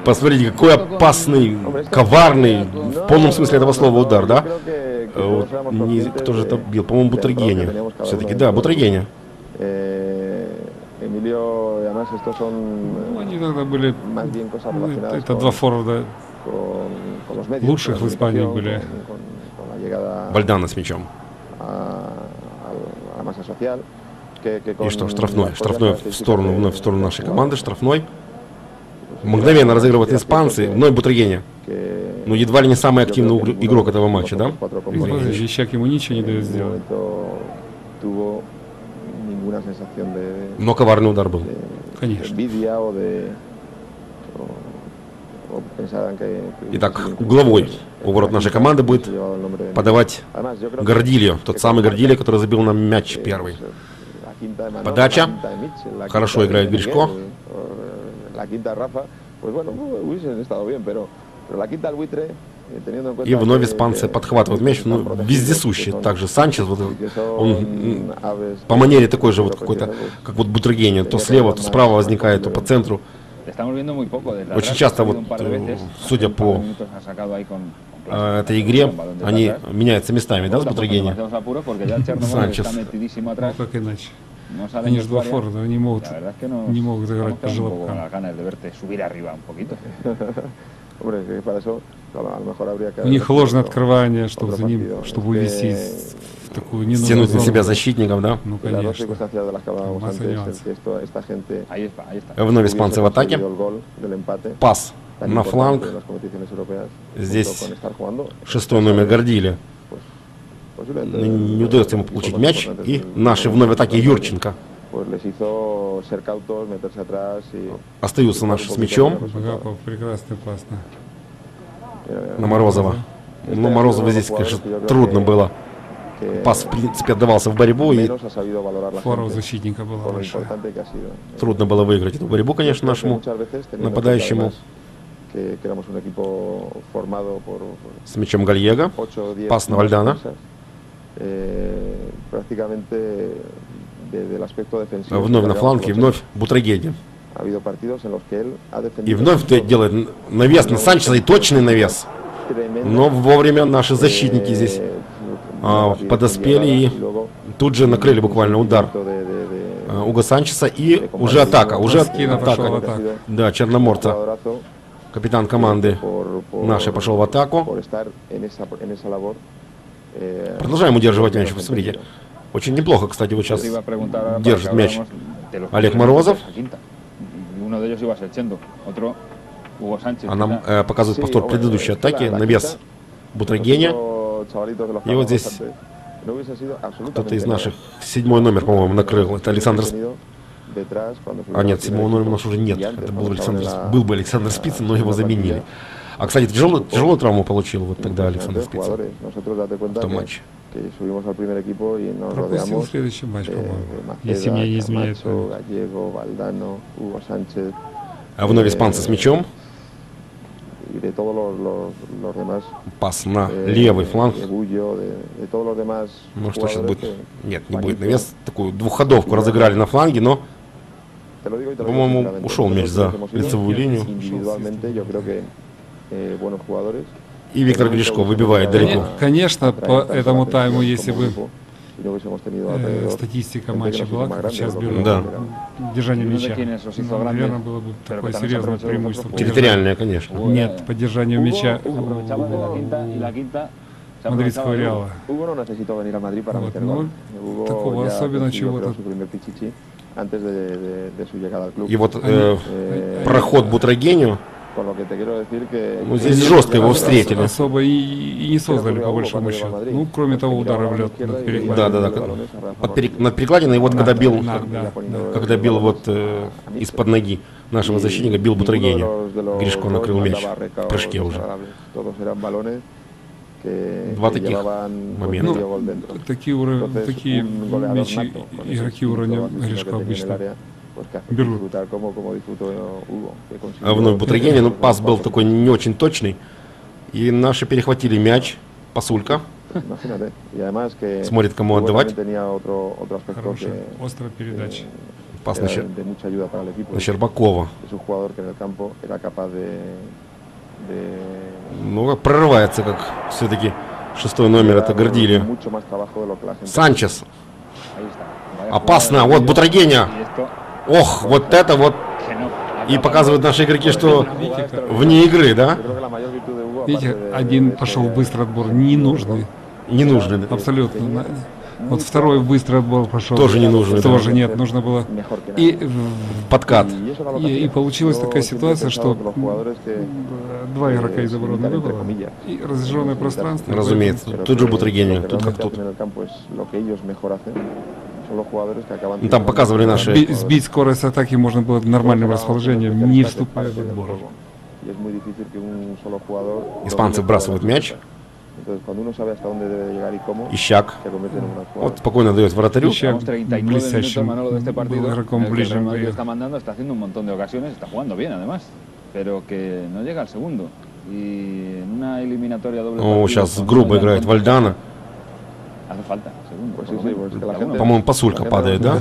Посмотрите, какой опасный, коварный, в полном смысле этого слова удар, да? Э, вот не- кто же это бил? По-моему, cada Все-таки, да. Eh, son Ну, eh, они тогда были... ну, Это два форварда. Лучших в Испании были. Вальдана с мячом. И что, штрафной. Штрафной в сторону, вновь в сторону нашей команды. Штрафной. Мгновенно разыгрывают испанцы. Вновь Бутрагеня. Ну, едва ли не самый активный игрок этого матча, да? Ищак ему ничего не дает сделать. Но коварный удар был. Конечно. Итак, угловой injusto. у ворот La нашей команды будет подавать Гордильо. Тот самый Гордильо, который забил нам мяч eh, первый. Подача. Хорошо играет Гришко. Eh, eh, И вновь испанцы подхватывают мяч, ну, вездесущий. Также Санчес, вот, он по манере такой же вот какой-то, как вот Бутрагеня, то слева, то справа возникает, то по центру. Очень часто вот, э, судя по, э, этой игре, они меняются местами, да, с Chernomorets Санчес. Ну как иначе? Они же два форварда, они могут, не могут играть по желобкам. У них ложное открывание, чтобы за ним, чтобы Es увести que в такую ненужную Стянуть на зону. себя защитников, да? Ну конечно. Вновь испанцы в атаке. Пас на фланг. Здесь Шестой номер Гордили. Не, удается ему получить мяч. И наши вновь в атаке Юрченко. Pues les hizo ser cautos, meterse atrás y... Остаются наши с мячом. Багапов прекрасный пас. на Морозова. Ну, Морозову здесь, конечно, трудно было. Пас, в принципе, отдавался в борьбу, и Фора у защитника была большая. трудно было выиграть эту борьбу, конечно, нашему нападающему с мячом Гальего. 8 o 10 Пас на Вальдана. prácticamente defensivo. Вновь на фланге, и вновь ha И вновь делает навес на Санчеса, и точный навес. Но вовремя наши защитники eh, здесь una а, rapidez подоспели и тут же накрыли буквально удар а, Уго Санчеса. И уже атака, уже атака. Да, Черноморца, капитан команды нашей, пошел в атаку. eh, Продолжаем удерживать мяч. Посмотрите. Очень неплохо, кстати, вот сейчас держит мяч Олег Морозов. А нам э, показывают Sí, повтор предыдущей атаки. Навес Бутрагеня. vos hablamos здесь Кто-то из наших седьмой номер, по-моему, накрыл. Это Александр А нет, седьмого номера у нас уже нет. Это был Александр, был бы Александр Спицын, но его заменили. А, кстати, тяжелую, тяжелую травму получил вот тогда Александр Спицын. в том матче. Que subimos al primer equipo y nos Пропустил rodeamos следующий матч, eh, по-моему. Maceda, Если мне не изменяет Camacho, память. Gallego, Valdano, Hugo Sánchez А вновь испанцы с мячом. y de todos los, los, los demás Пас на eh, левый фланг. de Bullo, de, de todos los demás Ну что сейчас jugadores будет? que- Нет, не будет навес. Такую двухходовку разыграли на фланге, но te lo digo y te lo По-моему, sinceramente, ушел мяч nosotros за hemos лицевую линию. Individualmente yo creo que eh, buenos jugadores. И Виктор Гришко выбивает далеко. Конечно, по этому тайму, если бы э, статистика матча была, как сейчас берут, Да. держание мяча, ну, наверное, было бы такое серьезное преимущество. nosotros. Территориальная, конечно. Нет, поддержание Hugo мяча мадридского. Реала. Вот, ну, такого особенно чего-то. И вот э, Eh, проход Бутрагению, con lo que te quiero decir que ну здесь жестко его встретили. Особо и, и не создали, по большому счету. Ну, кроме того удара в лед над перекладиной. Да, да, да. Под перек- над перекладиной, и вот когда бил, Да, да, да. когда бил вот э, из-под ноги нашего защитника, бил Бутрагению. Гришко накрыл мяч в прыжке уже. Два таких момента. Ну, такие, уро- такие мячи игроки уровня Гришко обычно берут. А вновь Бутрагений, ну пас был такой не очень точный. И наши перехватили мяч. Пасулька. Que Смотрит, кому отдавать. aspecto Хорошая, que острая передача. Пас на, Щер- equipo. на Щербакова. Ну, как прорывается, как все-таки шестой номер, это Гордили. Санчес. Опасно. Вот Бутрагеня. Ох, вот это вот. И показывают наши игроки, что вне игры, да? Видите, один пошел быстрый отбор, ненужный. Не нужны. да? Абсолютно. Вот второй быстрый отбор пошел. Тоже не нужный, да. Тоже нет, нужно было. И Подкат. И- и получилась такая ситуация, что два игрока из обороны comillas. И разрешенное пространство. Разумеется. Тут же que тут как тут. Ну, там показывали наши- Сби- Сбить скорость атаки можно было нормальным расположением, не вступая в отбор. Испанцы las мяч. Ищак. Вот спокойно дает вратарю. Ищак. Llevamos 39 minutos, блестящим игроком doble О, сейчас грубо играет Вальдана. По-моему, gente падает, да? ¿eh?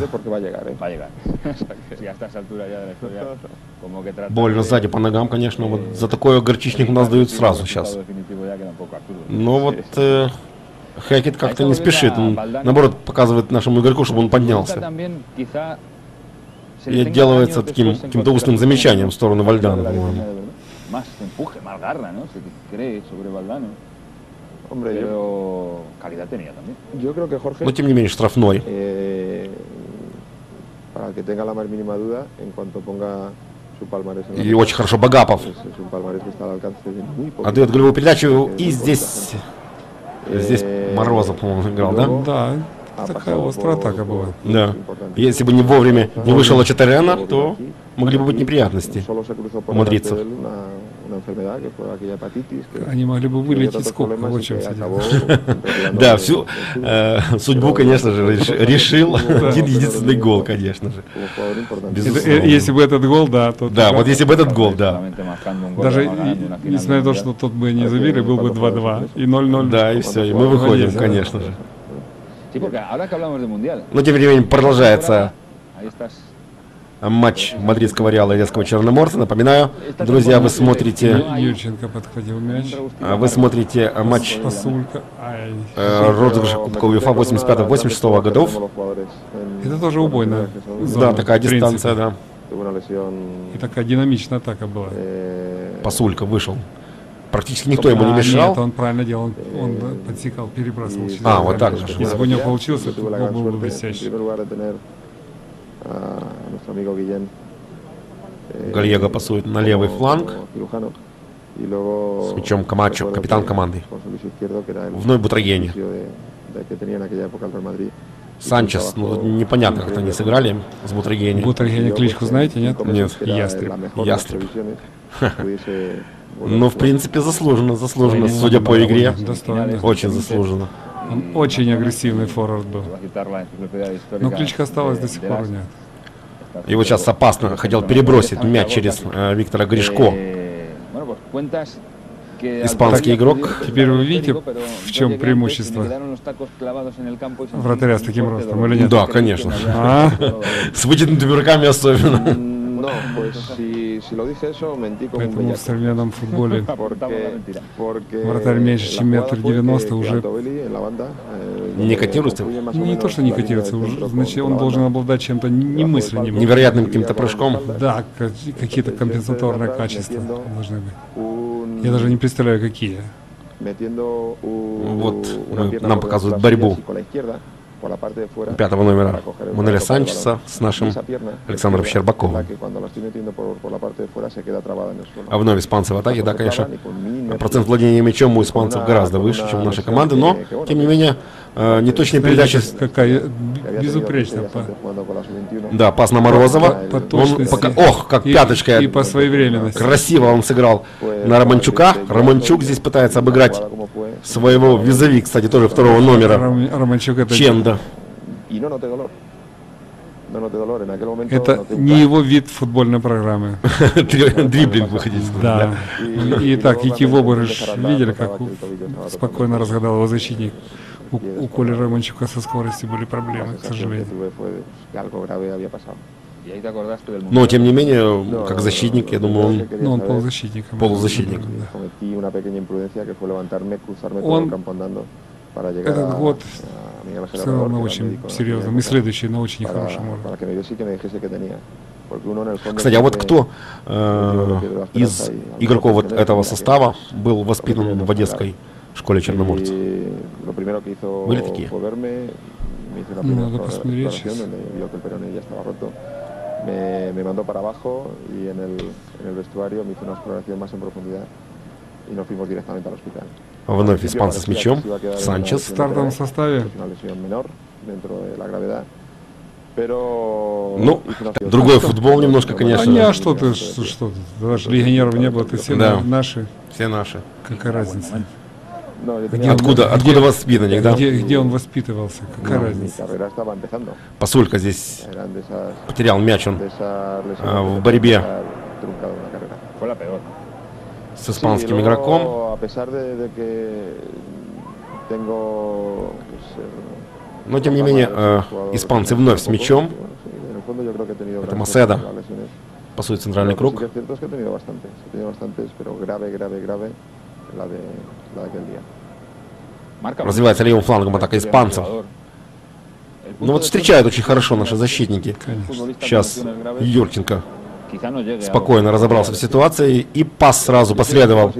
Больно сзади по ногам, конечно. Вот за такой горчичник у нас дают сразу сейчас. Но вот э, Хекет как-то не спешит. Он, наоборот, показывает нашему игроку, чтобы он поднялся. И делается таким каким-то устным замечанием в сторону Вальдана, по-моему. ¿No? Hombre, yo, Pero calidad tenía también. yo creo que Jorge... Но тем не менее штрафной. Eh, para el que tenga la más mínima duda, en cuanto ponga su palmarés en la И очень хорошо Багапов pues es un palmarés que está al alcance de muy poquitos. отдает голевую передачу. И здесь, здесь Eh, Морозов, по-моему, играл, да? Да, такая острая атака была. Да. Если бы не вовремя не вышел Ачатаряна, то могли бы быть y неприятности. У мадридцев. Delante de él una, una enfermedad que fue aquella hepatitis. Que, Они могли бы вылететь tantos с кубка, вот чем Да, всю э, судьбу, конечно же, реш- решил один единственный гол, конечно же. Если бы этот гол, да, то Да, вот если бы этот гол, да. Даже несмотря на то, что тот бы не забили, был бы 2-2 и 0-0. Да, и все, и мы выходим, конечно же. Но тем не менее продолжается. Матч мадридского Реала и Резкого Черноморца. Напоминаю, друзья, вы смотрите, Юрченко подхватил мяч. а, вы смотрите а, матч э, розыгрыша Кубка УЕФА 85-86 годов. Это тоже убойно. Да, Зона, такая в принципе. дистанция, да. И такая динамичная атака была. Посулька вышел. Практически никто ему не А, мешал. Нет, он правильно делал. Он, он да, подсекал, перебрасывал. А, вот так же. Если бы у него получился, то tuve la гол gran был бы блестящий. primer lugar, de tener a nuestro amigo Guillén. eh, Гальего пасует на левый фланг. С мячом Камачо, капитан команды. Вновь. Y Санчес, ну непонятно, как они сыграли с Бутрагени. Бутрагени Yo, кличку знаете, нет? Нет, Ястреб. Ястреб. Ну, в принципе, заслуженно, заслуженно, судя по игре. Достойно. Очень заслуженно. Он очень агрессивный форвард был. Но кличка осталась до сих пор нет. Вот сейчас опасно хотел перебросить мяч через э, Виктора Гришко. Испанский игрок. Теперь вы видите, в чем преимущество вратаря с таким ростом, или нет? Да, конечно. А? С вытянутыми руками особенно. No, pues si, si lo dije eso, mentí como un Поэтому в bellaco. современном футболе Вратарь меньше, чем метр девяносто уже Не котируется? Не то, что не котируется, уже, значит, он должен обладать чем-то немыслимым. Невероятным каким-то прыжком. Да, ка- какие-то компенсаторные качества должны быть. Un- Я даже не представляю, какие. un- Вот, нам показывают борьбу. Por la parte de fuera, Пятого номера el Санчеса с нашим Александром Щербаковым. que cuando la estoy metiendo por, por la parte de fuera se queda trabada en el suelo. А вновь испанцы в атаке, да, конечно, процент владения мячом у испанцев гораздо выше, чем у нашей команды, но, тем не менее, э, неточные передачи, Смотрите, какая безупречно. 15 días по- antes jugando con la sub-21. да, пас на Морозова, по он точности. пока, ох, как И- пяточка, И по своевременности. красиво он сыграл на Романчука, Романчук здесь пытается обыграть своего визави, кстати, тоже второго номера, Ром- Романчук это, Ченда. это не его вид футбольной программы. Дри- Дриблинг выходить. Да. Y- И y так, luego идти в cuando обыгрыш, empezar a andar, видели, как спокойно разгадал его защитник. У, у Коли Романчука со скоростью были проблемы, к del Но, тем не менее, как защитник, я думаю, он Ну, он. Полузащитник. Да. Cruzarme Он- Этот год Сыграл Amador, на очень серьезном. И следующий на очень хорошем уровне. Кстати, а вот кто э, из игроков вот этого состава был воспитан в Одесской школе Черноморца? Были такие? Ну, надо посмотреть сейчас. Me, me mandó para abajo y en el, en el vestuario me hizo una exploración más en profundidad y nos fuimos directamente al hospital. Вновь испанцы с мячом. Санчес. В стартовом составе Ну, другой футбол немножко, А конечно. не, а что ты, что, что ты, даже легионеров не было, ты все Да. наши, Все наши. какая разница? No, Откуда, где- откуда воспитанник, да? Где, где он воспитывался, какая mi разница? Пасулька здесь потерял мяч он. А, в борьбе. с испанским игроком. Eh, Но тем не менее, э, испанцы вновь с мячом. Это Маседа. По сути, центральный круг. La de, la de aquel día. Развивается левым флангом атака испанцев. Ну вот встречают очень хорошо наши защитники. Сейчас Юрченко спокойно разобрался в ситуации и пас сразу последовал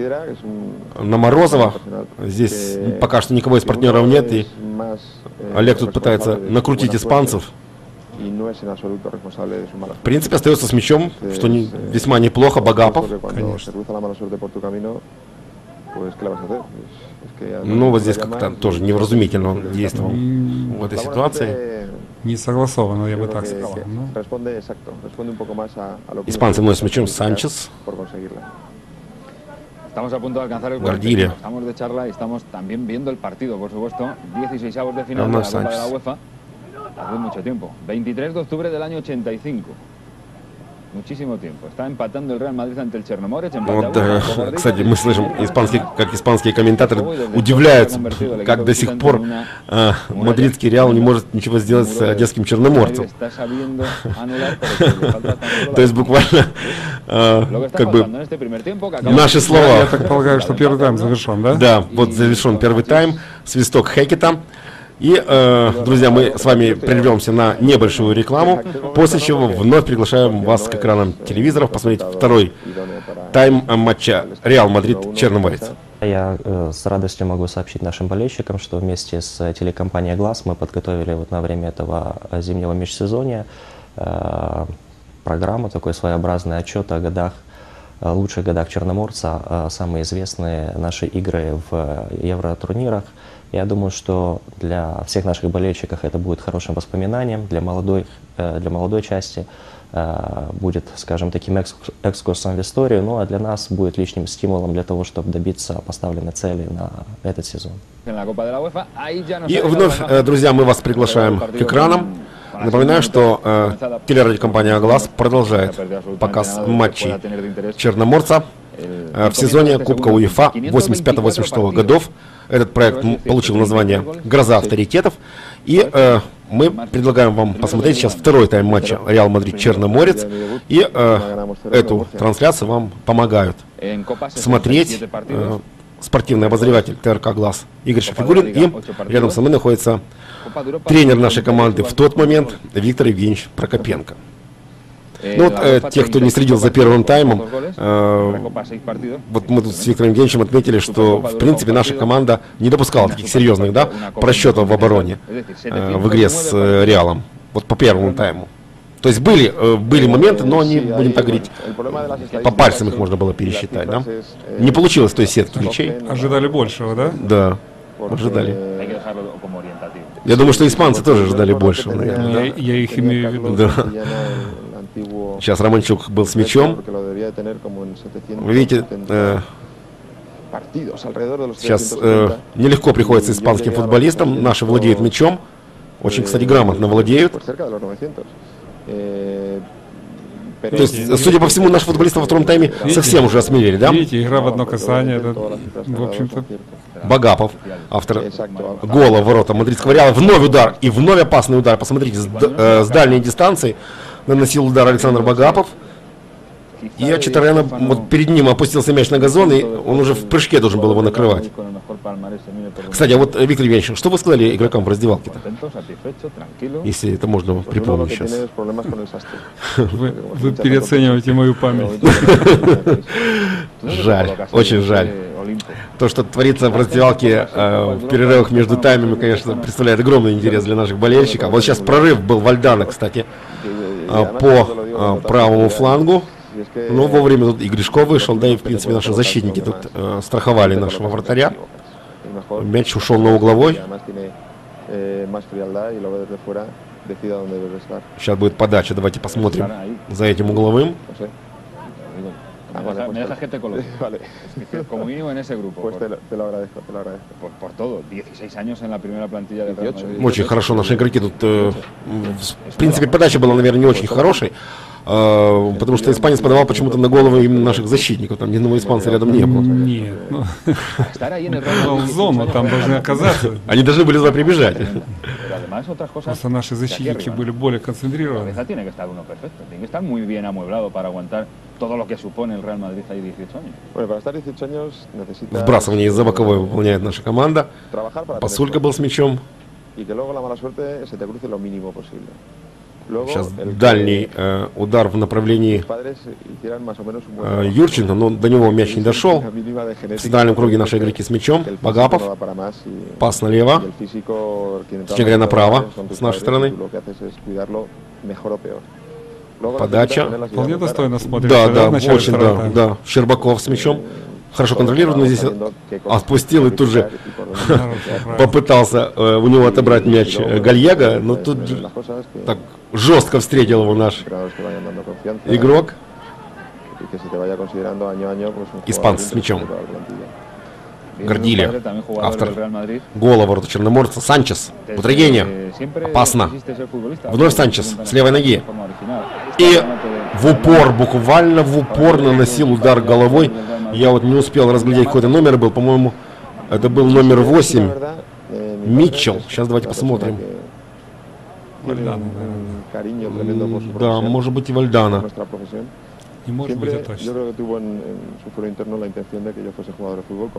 на Морозова. Здесь пока что никого из партнеров нет, и Олег тут пытается накрутить испанцев. В принципе, остается с мячом, что не- весьма неплохо. Багапов. Конечно. Ну, вот здесь как-то тоже невразумительно он действовал в этой ситуации. Не согласованно, я бы так сказал. Ну, que Испанцы вновь с мячом Санчес. Estamos a punto de alcanzar el Guardilla. 41. Estamos de charla y estamos también viendo el partido, por supuesto. 16 avos de final de la Copa de la. UEFA. Hace mucho tiempo. 23 de octubre del año 85. Вот, э, кстати, мы слышим, испанские, как испанские комментаторы удивляются, как до сих пор э, мадридский Реал не может ничего сделать с одесским черноморцем. То есть буквально э, как бы наши слова. я так полагаю, что первый тайм завершен, да? Да, вот завершен первый тайм, свисток Хекета. И, э, друзья, мы с вами прервемся на небольшую рекламу, после чего вновь приглашаем вас к экранам телевизоров посмотреть второй тайм матча Реал Мадрид-Черноморец. Я э, с радостью могу сообщить нашим болельщикам, что вместе с э, телекомпанией «Глаз» мы подготовили вот на время этого э, зимнего межсезонья программу, такой своеобразный отчет о годах, лучших годах Черноморца, самые известные наши игры в евротурнирах. Я думаю, что для всех наших болельщиков это будет хорошим воспоминанием, для молодой, э, для молодой части э, будет, скажем, таким экскурс- экскурсом в историю, ну а для нас будет лишним стимулом для того, чтобы добиться поставленной цели на этот сезон. nos И вновь, э, друзья, мы вас приглашаем к экранам. Напоминаю, что э, телерадиокомпания «Глаз» продолжает показ матчей Черноморца э, в сезоне Кубка УЕФА 85-86 годов. Этот проект получил название «Гроза авторитетов». И э, мы предлагаем вам посмотреть сейчас второй тайм матча Реал Мадрид-Черноморец. И э, эту трансляцию вам помогают смотреть 67 э, спортивный обозреватель ТРК «Глаз» Игорь Шафигулин. И рядом со мной находится тренер нашей команды в тот момент Виктор Евгеньевич Прокопенко. Eh, Ну вот, la э, те, кто не 36 следил за первым таймом, 32 goles, э, la Copa 6 partidos. Вот мы тут с Виктором Евгеньевичем отметили, что в принципе наша команда не допускала таких серьезных да, просчетов в обороне э, в игре с э, Реалом. Вот по первому тайму. То есть были, э, были моменты, но они, Sí, ahí, будем так говорить, по пальцам их можно было пересчитать, да? Не получилось той сетки мячей. Ожидали большего, да? Да, ожидали. Я думаю, что испанцы тоже ожидали большего, наверное. Я- я их имею в виду. Да. Сейчас Романчук был с мячом. porque lo debería de tener como en 770 Вы видите, э, сейчас э, 770. нелегко приходится испанским футболистам. 900, Наши владеют мячом. Очень, кстати, грамотно владеют. Los 900. Eh, То есть, судя по всему, наши футболисты во втором тайме совсем уже осмелели, да? Видите, игра в одно касание, это, в общем-то. Багапов, автор гола в ворота мадридского Реала. Вновь удар и вновь опасный удар. Посмотрите, с, э, с дальней дистанции наносил удар Александр Багапов. И Ачатаряна, вот перед ним опустился мяч на газон, и он уже в прыжке должен был его накрывать. Кстати, а вот, Виктор Евгеньевич, что вы сказали игрокам в раздевалке-то? Если это можно припомнить сейчас. Вы, вы переоцениваете мою память. Жаль, очень жаль. То, что творится в раздевалке э, в перерывах между таймами, конечно, представляет огромный интерес для наших болельщиков. Вот сейчас прорыв был Вальдана, кстати, э, по э, правому флангу. Ну, вовремя тут и Гришко вышел, да, и, в принципе, наши защитники тут э, страховали нашего вратаря. Мяч ушел на угловой. Eh. Сейчас будет подача, давайте посмотрим за этим угловым. No sé. Ah, Me vale, dejas- pues me dejas te- que te coloque. Vale, Es que como mínimo en ese grupo. pues por, te lo, te lo agradezco, te lo agradezco. por- por todo. 16 años en la primera plantilla del Real 18. Madrid. Очень хорошо наши игроки тут. э, в принципе, подача была, наверное, не очень хорошей. Э, потому что испанец подавал почему-то на головы именно наших защитников, там ни одного испанца рядом не было. Нет, ну, ну, зону там должны оказаться. Они должны были туда прибежать. Просто наши защитники были более концентрированы. cabeza tiene que estar uno perfecto, tiene que estar muy bien amueblado para aguantar todo lo que supone el Real Madrid ahí 18 años. Bueno, para estar 18 años necesita Вбрасывание из-за боковой выполняет наша команда. Пасулька был с мячом. y que luego la mala suerte se te cruce lo mínimo posible. Luego, Сейчас дальний э, удар в направлении buen э. Юрченко, но до него мяч не дошел. В центральном круге наши игроки с мячом. Багапов. Пас налево. Точнее говоря, направо, с нашей стороны. Подача. Вполне достойно смотрится. Да, да, очень, да, да. Щербаков с мячом. Хорошо контролирует, но здесь отпустил и тут же попытался э, у него отобрать мяч э, Гальего, но тут так жестко встретил его наш игрок. Испанцы с мячом. Гордили. Автор. Гола ворота Черноморца. Санчес. Siempre Опасно. Вновь Санчес с левой ноги. И в упор, буквально в упор наносил удар головой. Я вот не успел разглядеть, какой это номер был. По-моему, это был номер La 8. verdad, eh, mi Митчелл. Сейчас давайте посмотрим. Вальдана, Да, может быть и Вальдана. Не может быть, это точно.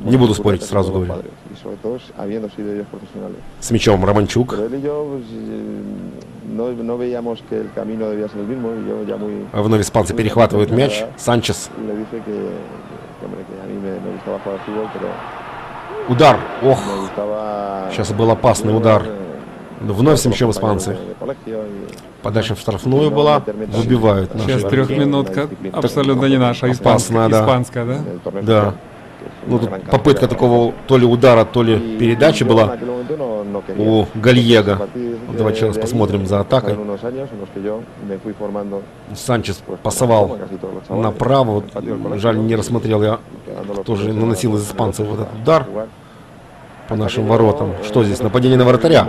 Не буду спорить, сразу говорю. С мячом Романчук. Eh, Вновь испанцы перехватывают мяч. Санчес. A mí me, me gustaba jugar al fútbol, pero Удар. Ох, gustaba... Сейчас был опасный удар. Вновь с мячом испанцы. Подача в штрафную была. Выбивают Сейчас трехминутка. Абсолютно не наша, испанская. Опасно, да. Испанская, да? Да. Ну, тут попытка такого то ли удара, то ли передачи была у Гальего. Давайте еще раз посмотрим за атакой. Санчес пасовал направо. Вот, жаль, не рассмотрел я, кто же наносил из испанцев вот этот удар по нашим воротам. Что здесь, нападение на вратаря?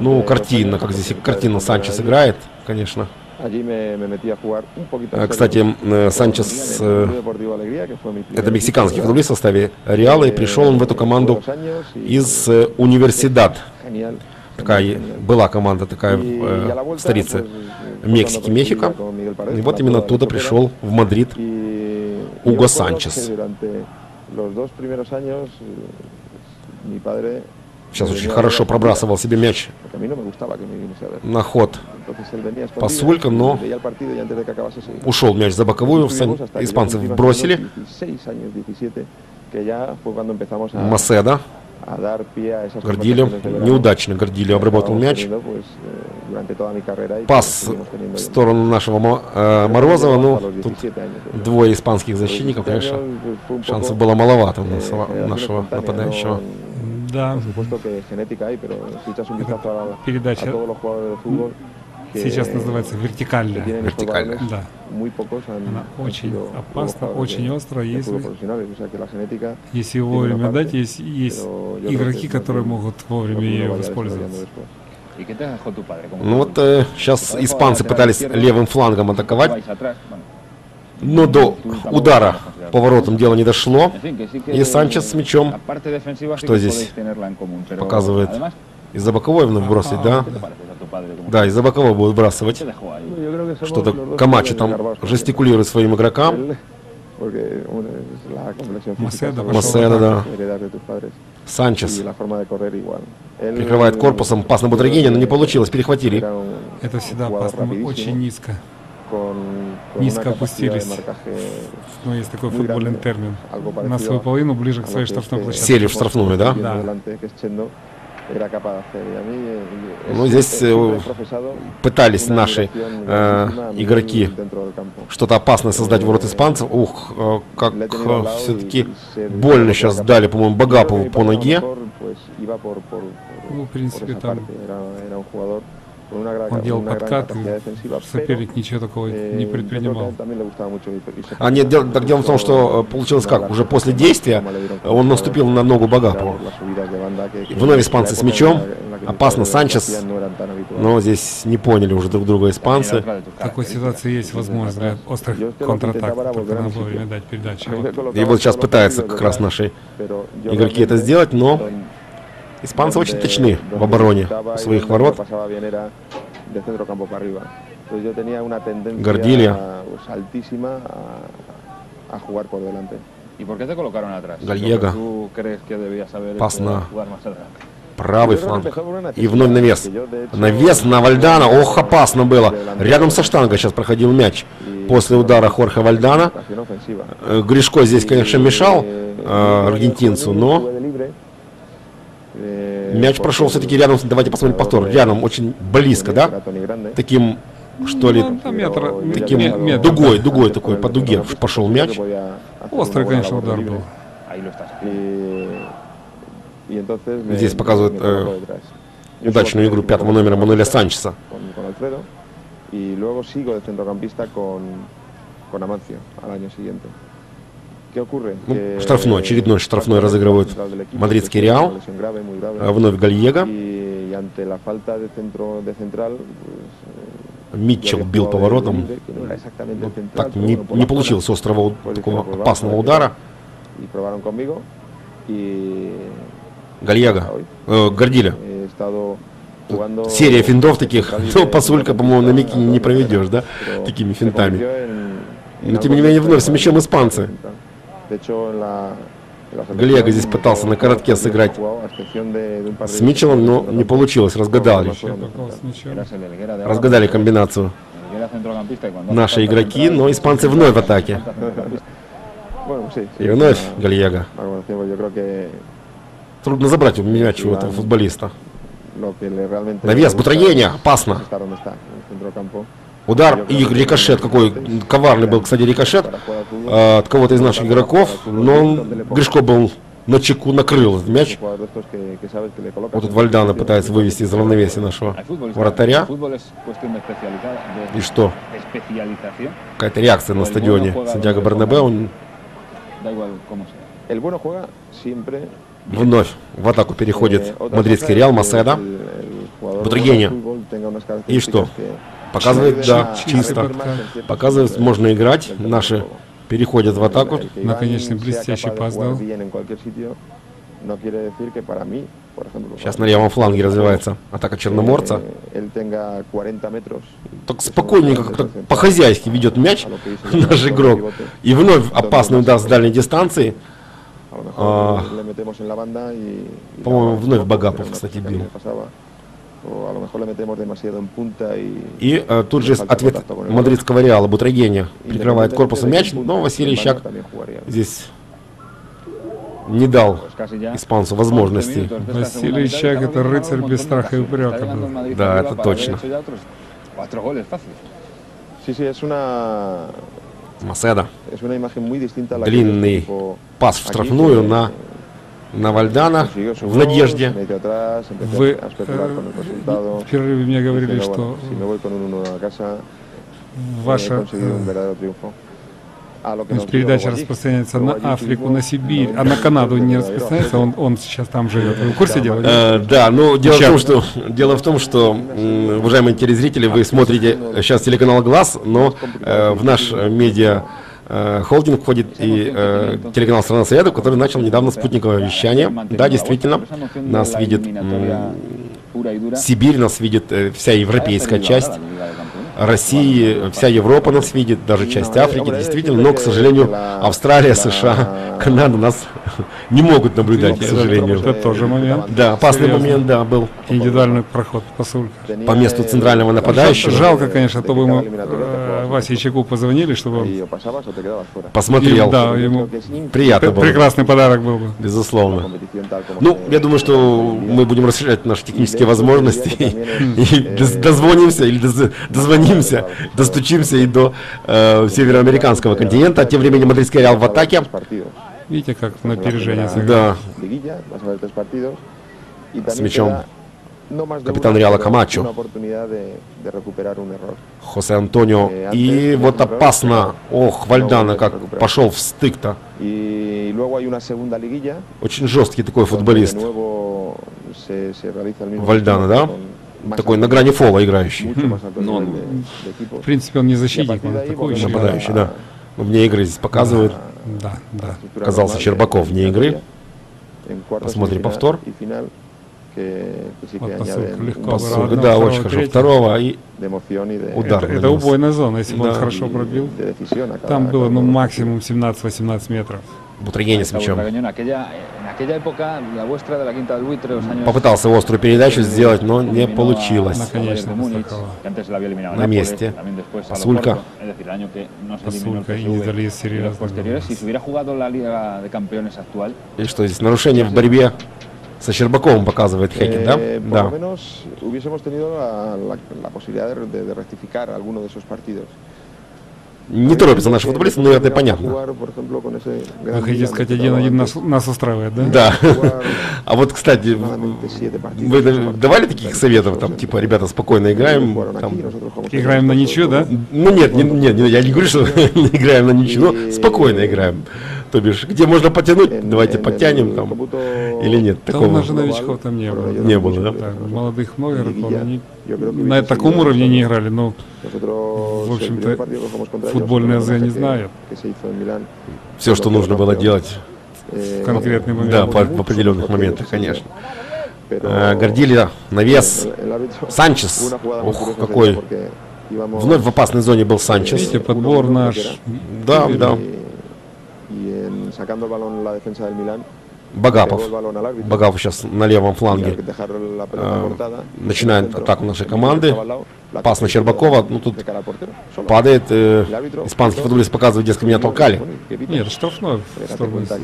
Ну, картинно, как здесь картинно Санчес играет, конечно. Э, Кстати, э, Санчес, э, это мексиканский футболист в составе Реала, и пришел он в эту команду из э, Универсидад. Такая была команда такая в э, столице Мексики, Мехико. И вот именно оттуда пришел в Мадрид. Hugo Санчес. Сейчас очень хорошо пробрасывал себе мяч на ход. Пасулька, но ушел мяч за боковую. Испанцы бросили. Маседа. Гордилю. Неудачно Гордилю обработал мяч. Пас в сторону нашего э, Морозова. Ну, тут двое испанских защитников, конечно, шансов было маловато у нас, у нашего нападающего. Да. передача Сейчас называется вертикальная. Вертикальная. Да. Она очень опасна, очень острая, если, если вовремя дать, есть, есть игроки, которые могут вовремя ее воспользоваться. Ну вот э, сейчас испанцы пытались левым флангом атаковать, но до удара поворотом дело не дошло. И Санчес с мячом Что здесь показывает. Из-за боковой вновь бросить, да? Да, из-за боковой будут бросать. te dejó ahí? Что-то Камачо там жестикулирует своим игрокам. Маседа да. Санчес прикрывает корпусом, пас на Бутрагене, но не получилось, перехватили. Это всегда опасно, мы очень низко. Низко опустились. Ну, есть такой футбольный термин. На свою половину ближе к своей штрафной площадке. Сели в штрафную, да? Да. Ну, здесь э, пытались наши э, игроки что-то опасное создать в ворот испанцев. Ух, э, как все-таки больно сейчас дали, по-моему, Багапову по ноге. Ну, в принципе, там он делал подкат, и соперник ничего такого не предпринимал. А нет, дел- так дело в том, что э, получилось как, уже после действия он наступил на ногу Багапова. Вновь испанцы с мячом. Опасно Санчес, но здесь не поняли уже друг друга испанцы. В такой ситуации есть возможность для острых контратак, только надо вовремя дать передачу. И вот сейчас пытаются как раз наши игроки это сделать, но испанцы очень точны в обороне своих ворот. Гордилья. a jugar por delante. ¿Y por qué te colocaron atrás? Gallego. Porque ¿Tú crees que debías haber Пас на? Правый фланг. И вновь навес. Навес на Вальдана. Ох, опасно было. Рядом со штангой сейчас проходил мяч. После удара Хорха Вальдана. Э, Гришко здесь, конечно, мешал э, аргентинцу, но мяч прошел все-таки рядом. Давайте посмотрим повтор. Рядом, очень близко, да? Таким, что ли, Ну, там метра, таким ме- метр, дугой, дугой такой, по дуге пошел мяч. Острый, конечно, удар был. Здесь показывают, э, Удачную игру пятого номера Мануэля Санчеса. y luego sigo de centrocampista con, con Amancio al año siguiente. Ну, штрафной, очередной штрафной equipo, мадридский Реал. А Вновь eh, Митчелл бил поворотом. central, Так не, не получилось острого такого опасного удара. Гальего. Э, Гордиля. Серия финтов таких, ну, Пасулька, по-моему, на мике не проведешь, да? Такими финтами. Но, тем не менее, вновь с мячом испанцы. Selección, здесь пытался на коротке сыграть С Митчеллом, но не получилось, разгадали. Разгадали комбинацию. Наши игроки, но испанцы вновь в атаке. И вновь que Трудно забрать у мяч у этого футболиста. Навес, Бутроение, опасно. Удар и рикошет какой коварный был, кстати, рикошет э, от кого-то из наших игроков, но он, Гришко был на чеку, накрыл этот мяч. Вот тут Вальдана пытается вывести из равновесия нашего futbolistas- вратаря. de- И что? Какая-то реакция на стадионе Сантьяго Бернабеу. Он вновь в атаку переходит otra мадридский Реал Маседа. fútbol tenga unas И что? Показывает, да, чисто. Показывает, можно играть. Наши переходят в атаку. Наконечно, sea блестящий capaz de пас jugar дал. bien en cualquier sitio, no quiere decir que para mí, por ejemplo, Сейчас на левом фланге развивается атака Черноморца. eh, él tenga 40 metros Так спокойненько, как-то по-хозяйски ведет мяч наш игрок. И вновь опасный удар с дальней дистанции. Ah. y По-моему, вновь Багапов, кстати, бил. Le pasaba. O a lo mejor le metemos demasiado en punta y, И э, тут же ответ мадридского Реала Бутрогеня gol. прикрывает корпусом мяч, но Василий Щак здесь не дал испанцу 11 возможности. Василий Щак это рыцарь без страха и упрека Да, это точно. Маседа. Длинный Пас в штрафную на, на Вальдана в надежде. Вы э, в перерыве мне говорили, что bueno, si me voy con un 1 a casa, he ваша э, передача распространяется на Африку, на Сибирь, а 90 на Канаду не распространяется. Он, он сейчас там живет. Вы в курсе дела? Э, да, ну дело в Щас. том, что дело в том, что уважаемые телезрители, вы смотрите сейчас телеканал Глаз, но э, в наш э, медиа э, холдинг входит и э, телеканал Страна Советов, который начал недавно спутниковое вещание. Да, действительно, нас видит м, Сибирь, нас видит э, вся европейская часть. России, вся Европа нас видит, даже часть Африки, действительно, но, к сожалению, Австралия, США, Канада нас не могут наблюдать, к сожалению. Это тоже момент. Да, опасный Серьезно. момент, да, был. Индивидуальный проход. Tenía, По месту центрального нападающего. Жалко, конечно, de то que бы cada мы э, Васе Чеку позвонили, чтобы он. Посмотрел. Им, да, ему Приятно было, прекрасный подарок был бы. безусловно. Ну, я думаю, что мы будем расширять наши технические возможности и, и доз- дозвонимся или доз- дозвонимся, достучимся и до э, североамериканского континента. А тем временем мадридский Реал в атаке. Видите, как на опережение Да. С мячом капитан Реала Камачо. Хосе Антонио. И вот опасно. Ох, Вальдана как пошел в стык-то. Очень жесткий такой футболист. Вальдана, да? Такой на грани фола играющий. alto Ну, de equipos. В принципе, он не защитник, он a- Нападающий, да. Ну, вне игры здесь показывают. Да, да. normal Щербаков вне игры. Посмотрим повтор. Вот посылка легко Посылка, да, очень хорошо. третьего. Второго и Удар. Это, это убойная зона, если бы он хорошо пробил. Там было ну максимум 17-18 метров. Бутрагени с Gustavo мячом. Попытался острую передачу сделать, но не получилось. Наконечно На месте. Пасулька. Пасулька издали серьезно. И что здесь? Нарушение в борьбе со Щербаковым показывает Хекин, да? Eh, Да. menos hubiésemos tenido la, la- la posibilidad de- de rectificar alguno de esos partidos. Не торопятся наши футболисты, но это и Llegamos a понятно. Вы хотите сказать, один-один нас, нас устраивает, да? Да. А вот, кстати, вы давали таких советов, там, типа, ребята, спокойно играем, там, Играем на ничью, да? Ну нет, не- нет, нет, я не говорю, что играем на ничью, но спокойно играем. То бишь, где можно потянуть, En- давайте en подтянем el там. Или нет, Да у такого. нас же новичков там не было. Не было, да? Так, молодых много игроков, они на таком уровне не играли, но Nosotros, В общем-то, футбольные una не знают. Все, что нужно было делать. В конкретный момент. Да, по- в определенных моментах, конечно. Э, Гордили навес. Санчес. Ух, какой. Вновь в опасной зоне был Санчес. видите, подбор наш. Да, да. Sacando el balón la defensa del Milán Багапов. Багапов сейчас на левом фланге. Ah, cortada, начинает атаку нашей команды. Пас на Щербакова. Ну тут падает. э, испанский футболист показывает, дескать, меня толкали. Нет, штрафной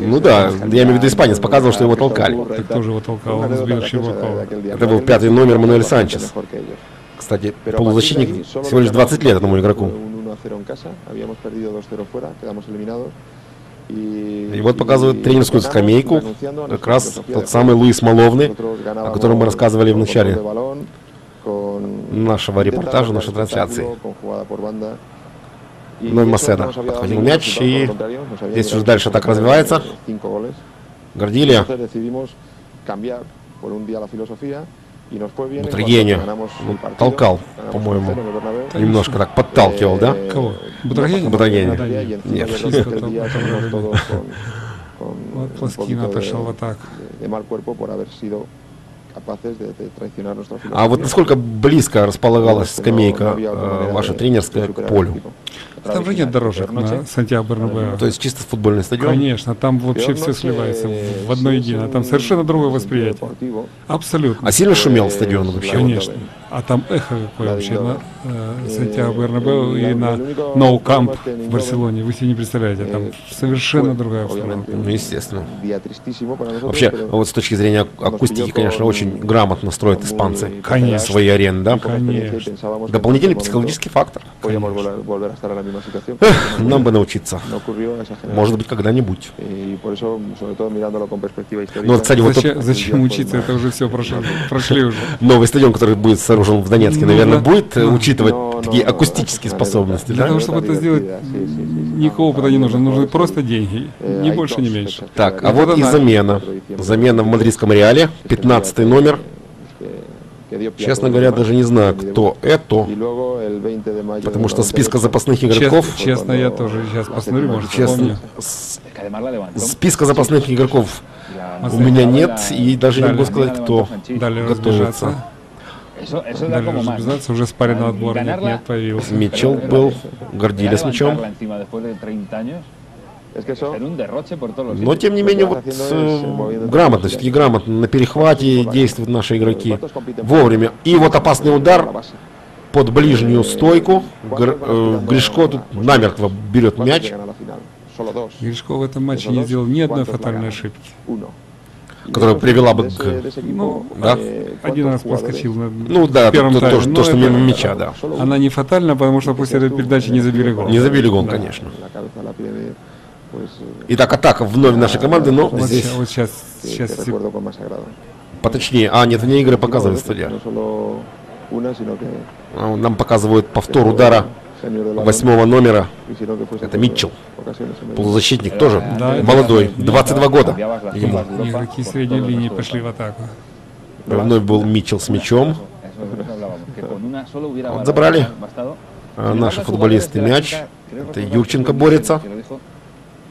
Ну да, я имею в виду испанец показывал, что его толкали. Так тоже его толкал, он сбил Щербакова. Это был пятый номер Мануэль Санчес. Кстати, полузащитник всего лишь nos 20 лет этому игроку. Un 1-0 en casa, habíamos perdido 2-0 fuera, quedamos eliminados. И вот показывает y тренерскую скамейку, как раз тот самый. Луис Маловны, о котором мы рассказывали в начале нашего репортажа, нашей трансляции. Вновь Маседа подхватил мяч, и здесь уже дальше так развивается. cinco Ну, partido, толкал, по-моему. 1-0 en el Bernabéu. Немножко так подталкивал, да? Eh, Кого? y encima Нет. Плоскин отошел в атаку. filosofía. А вот насколько близко располагалась скамейка э, ваша тренерская к полю? Там же нет дорожек на Сантьяго Бернабеу. То есть чисто футбольный стадион? Конечно, там вообще все сливается в одно единое. Там совершенно другое восприятие. Абсолютно. А сильно шумел Э, стадион вообще? Конечно. А там эхо какое вообще на э, Э, Сантьяго Бернабеу и на Ноу Камп в Барселоне. Вы себе не представляете, там э, совершенно другая обстановка. Ну, естественно. Вообще, вот с точки зрения акустики, конечно, очень грамотно строят испанцы Конечно. свои арены, да? y Конечно. Дополнительный психологический фактор. podíamos Нам бы научиться. Может быть, когда-нибудь. Histórica. Ну, кстати, вот Зачем, зачем учиться? Это уже все прошли, прошли уже. новый стадион, который будет сооружен в Донецке, Ну, наверное, будет э, Ну, учитывать такие акустические способности, Для того, чтобы это сделать, никакого опыта не нужно. Нужны просто деньги. Eh, Ни больше, ни меньше. Так, а вот и замена. Замена в мадридском Реале, 15 номер. que dio pie a Честно говоря, даже не знаю, кто это, Y luego el 20 de mayo потому что списка 98, запасных Честно, игроков, честно, я тоже сейчас посмотрю, может, честно, списка запасных игроков у меня нет, и даже не могу сказать, кто. Дали готовится. Дали разбежаться. Уже спаренный отборник Ganarla- нет, появился. Митчелл был, pero Гордили с мячом. Es que eso, ser un derroche por todos los Но тем не менее, вот э, грамотно, все-таки грамотно на перехвате действуют наши игроки вовремя. И вот опасный удар под ближнюю стойку. Гр- э, Гришко тут намертво берет ¿Cuántos мяч. Гришко в этом матче не сделал ни одной фатальной ошибки. Которая привела бы к- Ну, да. eh, Один ¿cuántos раз проскочил на Ну да, первом то, то, Но то, что это- мимо мяча, да. Она не фатальна, потому что после этой передачи не забили гол. Не забили гол, Да. конечно. Итак, атака вновь нашей команды, но Вот, здесь вот сейчас, сейчас поточнее. А, нет, вне игры показывает No, студия. No solo una, sino que А, Нам показывают повтор удара восьмого номера. Это Митчелл. Полузащитник тоже Да, молодой, да. 22 года. Ему. Игроки средней линии пошли в атаку. Вновь был Митчелл с мячом. Вот забрали. А, Наши футболисты мяч. Это Юрченко борется.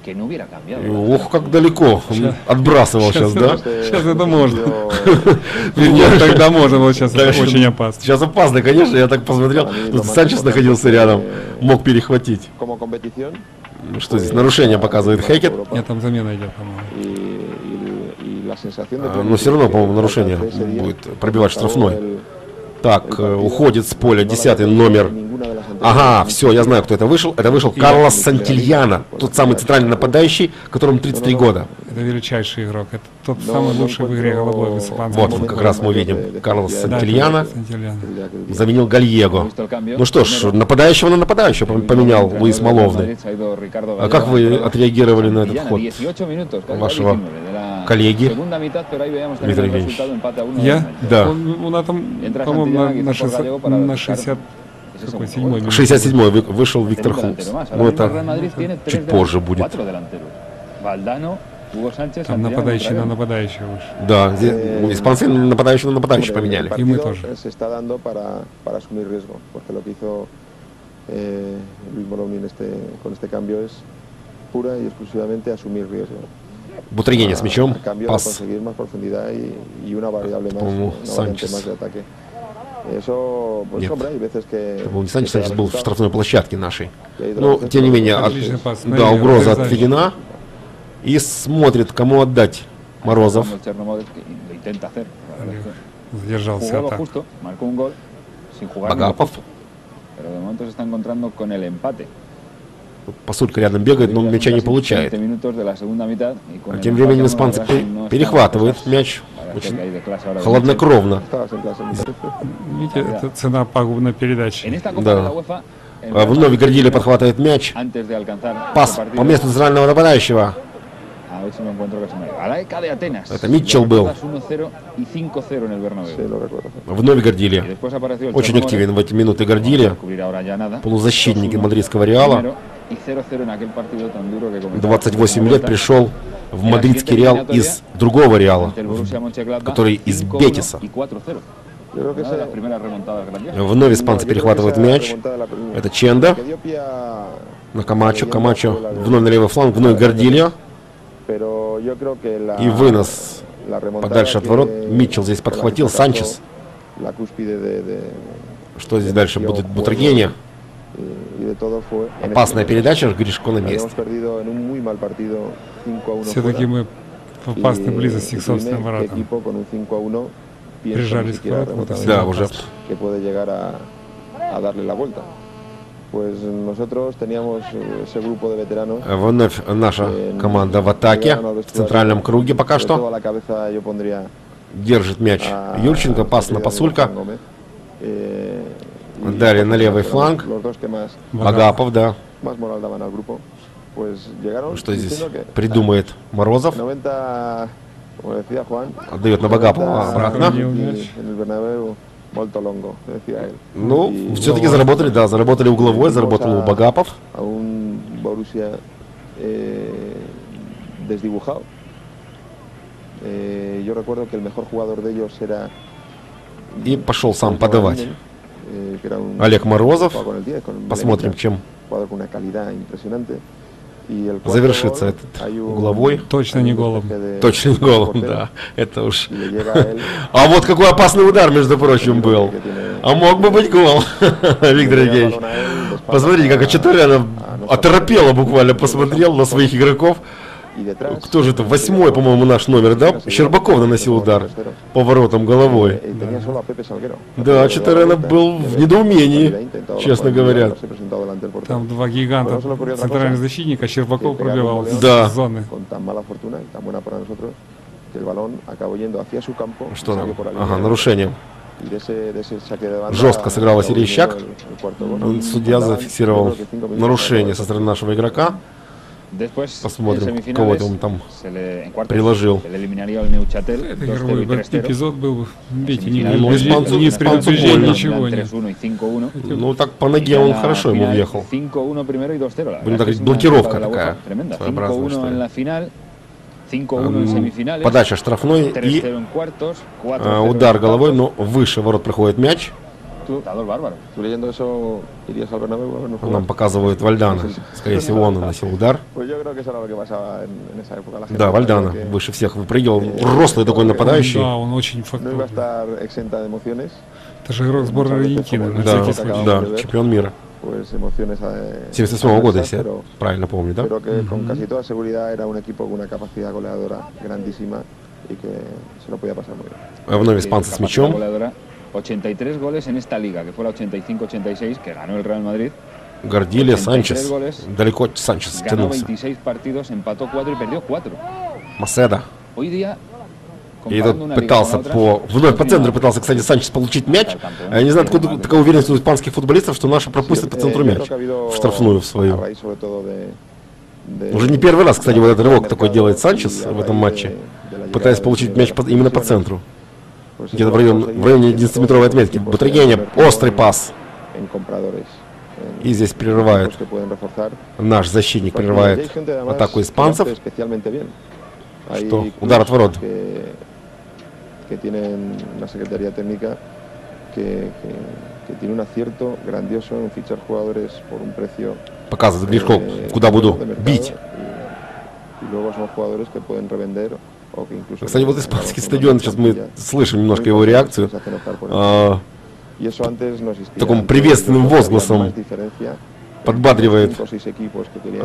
Que no hubiera cambiado. Ох, как далеко. Отбрасывал сейчас, да? Сейчас это можно. Вернее, тогда можно, вот сейчас это очень опасно. Сейчас опасно, конечно, я так посмотрел. Тут Санчес находился рядом, мог перехватить. Ну, Что здесь? Нарушение показывает Хекет. Нет, там замена идет, по-моему. А, но всё равно, по-моему, нарушение будет пробивать штрафной. Так, э, уходит с поля No la 10 había номер. Ага, все, я знаю, кто это вышел. Это вышел Карлос Сантильяна, тот самый центральный нападающий, которому 33 года. Это величайший игрок. Это тот Но- самый но лучший в игре голубой в испанском. Вот он, как раз мы видим Карлос Сантильяна. Заменил Гальего. Ну что ж, нападающего на нападающего пом- поменял Луис Маловный. А как вы отреагировали на этот ход вашего коллеги, Дмитрий Евгеньевич? Я? Да. Он, у нас там, по-моему, на, на, 60, на 60 какой, седьмой минуте. 67-й вы- вышел Виктор Хлопс. Ну это чуть позже будет. Там нападающий на нападающего выше. Да, здесь испанцы нападающего на нападающего поменяли. Muy partido тоже. se está dando para, para asumir riesgo, porque lo que hizo eh, Luis Moroni en este, con este cambio es pura y exclusivamente asumir riesgo. Бутригене с мячом, пас conseguir más profundidad y, y una variable más, По-моему, una variante Sánchez. más de ataque. Eso, pues Нет. hombre, hay veces que... Это был не Санчес был в штрафной площадке нашей. Но, тем не менее, от- да, угроза отведена. И смотрит, кому отдать Морозов. Задержался атак. empate. Посулька рядом бегает, но мяча не получает. 20 minutos de la segunda mitad y con А тем временем испанцы перехватывают мяч очень хладнокровно. Видите, это цена пагубной передачи. Да. А Вновь Гордили подхватывает мяч. Пас по месту центрального нападающего. Это Lo был. recuerdas 1-0 y 5-0 en el Bernabéu. Sí, lo recuerdo. Вновь Гордили. Очень активен в эти минуты Гордили. Полузащитники 2-1 мадридского Реала. primero y 0-0 en aquel partido tan duro que comentaba 28 antes, лет пришел в мадридский Реал из другого Реала, который из 5-1 Бетиса. y 4-0. Yo creo que Una de ese- las primeras remontadas grandiosas. Вновь испанцы перехватывают мяч. Это Ченда на Камачо. Камачо вновь на левый фланг, вновь Гордилья. И вынос подальше от ворот. Митчелл здесь подхватил. Санчес. Что здесь дальше будет? Бутрагене. Опасная передача. Гришко на месте. perdido en un muy mal partido 5 a 1 Все-таки мы в опасной близости к собственным воротам. equipo con un 5 a 1 piensa Прижались к воротам, это Да, уже. eh. Вновь наша команда в атаке. В центральном круге пока что. Держит мяч Юрченко. Пас на Пасулька. Eh, Далее на левый фланг. Агапов, да. Что здесь придумает Морозов? 90, como decía Juan, Отдает на Багапова 90 обратно. Ну, все-таки заработали, да, заработали угловой, заработал Багапов. eh. Eh, ellos era И пошел сам подавать. Олег Морозов. jugaba con el 10, con el Посмотрим, чем завершится этот угловой. Точно не de- Точно голом, portero, да. Это уж. А вот какой опасный удар, между прочим, был. А мог бы быть гол, Виктор Евгеньевич. Посмотрите, как Ачатарянов оторопело буквально посмотрел на своих игроков. Кто же это? Восьмой, по-моему, наш номер, да? Щербаков наносил удар поворотом головой. Salguero. Да, Чатаренов был в недоумении, честно говоря. Там два гиганта центральных защитника, Щербаков пробивал с Да. зоны. Su campo. Что там? Ага, нарушение. Жестко сыграл Василий Щак. Судья зафиксировал нарушение со стороны нашего игрока. Después, Посмотрим, кого он там приложил. Это 2-0 игровой y 3-0. эпизод был, видите, Semifinales, Ну, испанцу- предупреждения, больно. ничего нет. 3-1 y 5-1. Ну, так по ноге он хорошо ему въехал. 5-1 primero y 2-0. La Будем так говорить, блокировка такая своеобразная, 5-1 что ли. en la final. 5-1 en semifinales. Подача штрафной и 3-0 en cuartos. 4-0 э, en удар головой, но выше ворот проходит мяч. Dictador bárbaro. Tú leyendo eso irías al Bernabéu a vernos jugar? Нам показывают Вальдана. Скорее всего, он наносил удар. Да, Вальдана выше всех выпрыгивал. Рослый такой нападающий. Да, он очень фактурный. Это же игрок сборной Аргентины, на Да, всякий случай. да, чемпион мира. pues emociones eh, 77 года, если правильно помню, да? Вновь испанцы с мячом. Goleadora. 83 goles en esta liga, que fue la 85-86, que ganó el Real Madrid. Гордили 83 Санчес. goles. Далеко Санчес Ganó тянулся. 26 partidos, empató 4 y perdió 4. Маседа. Hoy día, И тут пытался по... Вновь по центру пытался, кстати, Санчес получить мяч. Я не знаю, откуда такая уверенность у испанских футболистов, что наши пропустят по центру мяч. В штрафную в свою. Уже не первый раз, кстати, вот этот рывок такой делает Санчес в этом матче, пытаясь получить мяч именно по центру. Где-то в районе, conseguir в районе que 10-метровой todos los отметки. convierten острый пас. И здесь прерывает наш защитник, прерывает атаку испанцев. Что? Удар от ворот. Показывает Гришков, eh, куда буду бить. Кстати, вот испанский стадион, сейчас мы слышим немножко его реакцию. А, таком Antes приветственным возгласом подбадривает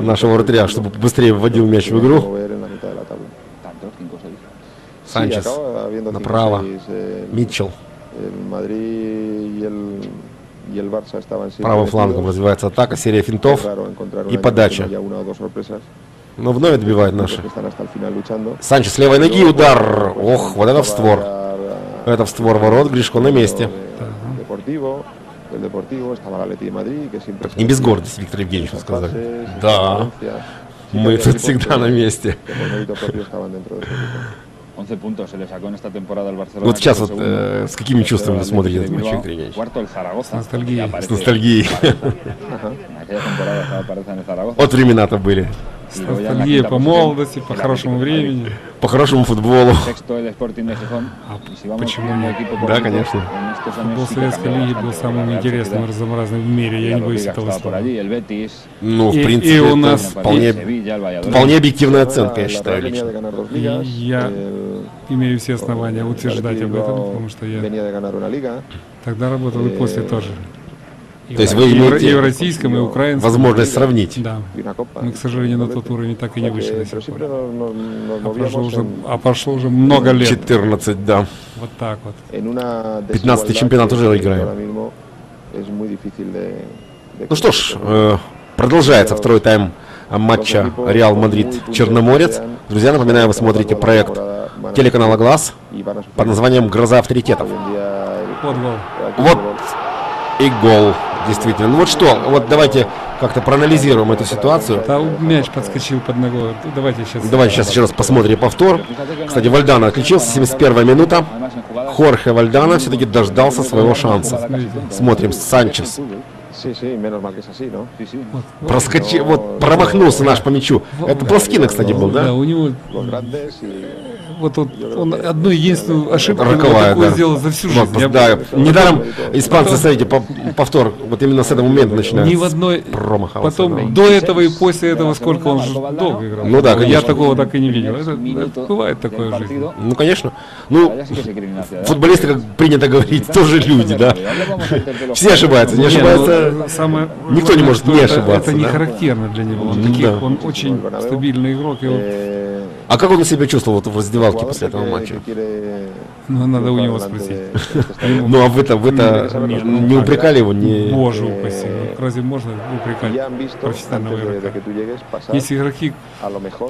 нашего вратаря, чтобы быстрее вводил мяч в игру. mover en la mitad de la tabla. Tantos, 5 o 6. Sí, Санчес, направо, eh, Митчелл, правым флангом развивается атака, серия финтов. año подача. Но вновь отбивает Equipos наши. Санчес левой ноги, удар. Ох, вот это в створ. Это в створ ворот, Гришко на месте. Не без гордости, Виктор Евгеньевич, сказали. Да, мы тут всегда на месте. que por mérito propio estaban dentro de ese grupo. 11 puntos se le sacó en esta temporada al Barcelona. Вот сейчас вот э, с какими чувствами вы смотрите этот матч. Виктор Евгеньевич? С ностальгией. С ностальгией. Вот времена-то были. Ностальгией quinta по молодости, по хорошему времени. По хорошему футболу. Vamos почему нет? por Да, конечно. Футбол Советской Лиги был самым интересным разнообразным в мире, я не боюсь этого слова. Ну, в принципе, и у нас вполне, вполне объективная оценка, я считаю лично. Я el- имею все основания el утверждать об этом, потому что я тогда работал и после Э, тоже. То есть вы имеете и в российском, и украинском. Возможность сравнить. Да. Мы, к сожалению, на тот уровень так и не sea вышли до сих пор. А прошло уже, а прошло уже много лет. 14, да. Вот так вот. en una 15-й desigualdad чемпионат que уже играем. Ну что ж, э, продолжается второй тайм матча Реал Мадрид-Черноморец. Друзья, напоминаю, вы смотрите проект телеканала «Глаз» под названием «Гроза авторитетов». Вот и гол, действительно. Ну вот что, вот давайте как-то проанализируем эту ситуацию. Да, мяч подскочил под ногой. Ну, Давайте сейчас. Давайте сейчас еще раз посмотрим повтор. Кстати, Вальдана отличился, 71 минута. Хорхе Вальдана все-таки дождался своего шанса. Смотрим, Санчес проскочил, вот промахнулся наш по мячу. Это Плоскина, кстати, был, Да, да? у него вот, вот он одну единственную ошибку Роковая, такую да. сделал за всю Вот, жизнь. Я да, недаром испанцы, смотрите, по- повтор, вот именно с этого момента начинают. Ни в одной промахался, Потом да. до этого и после этого сколько он же долго играл. Ну да, Я конечно. такого так и не видел. Это, это бывает такое в жизни. Ну, конечно. Ну, hacia adelante. футболисты, как принято говорить, тоже люди, да? Все ошибаются, не ну, самое никто не может не это- ошибаться, Это не да. характерно для него. Он, Да. таких, он очень стабильный игрок. И вот, eh, А как он себя чувствовал вот в раздевалке jugador после этого матча? ну, надо у него спросить. Ну, а вы-то, вы-то не упрекали его, не... Боже э, упаси. ну, Разве можно упрекать профессионального игрока? Есть игроки,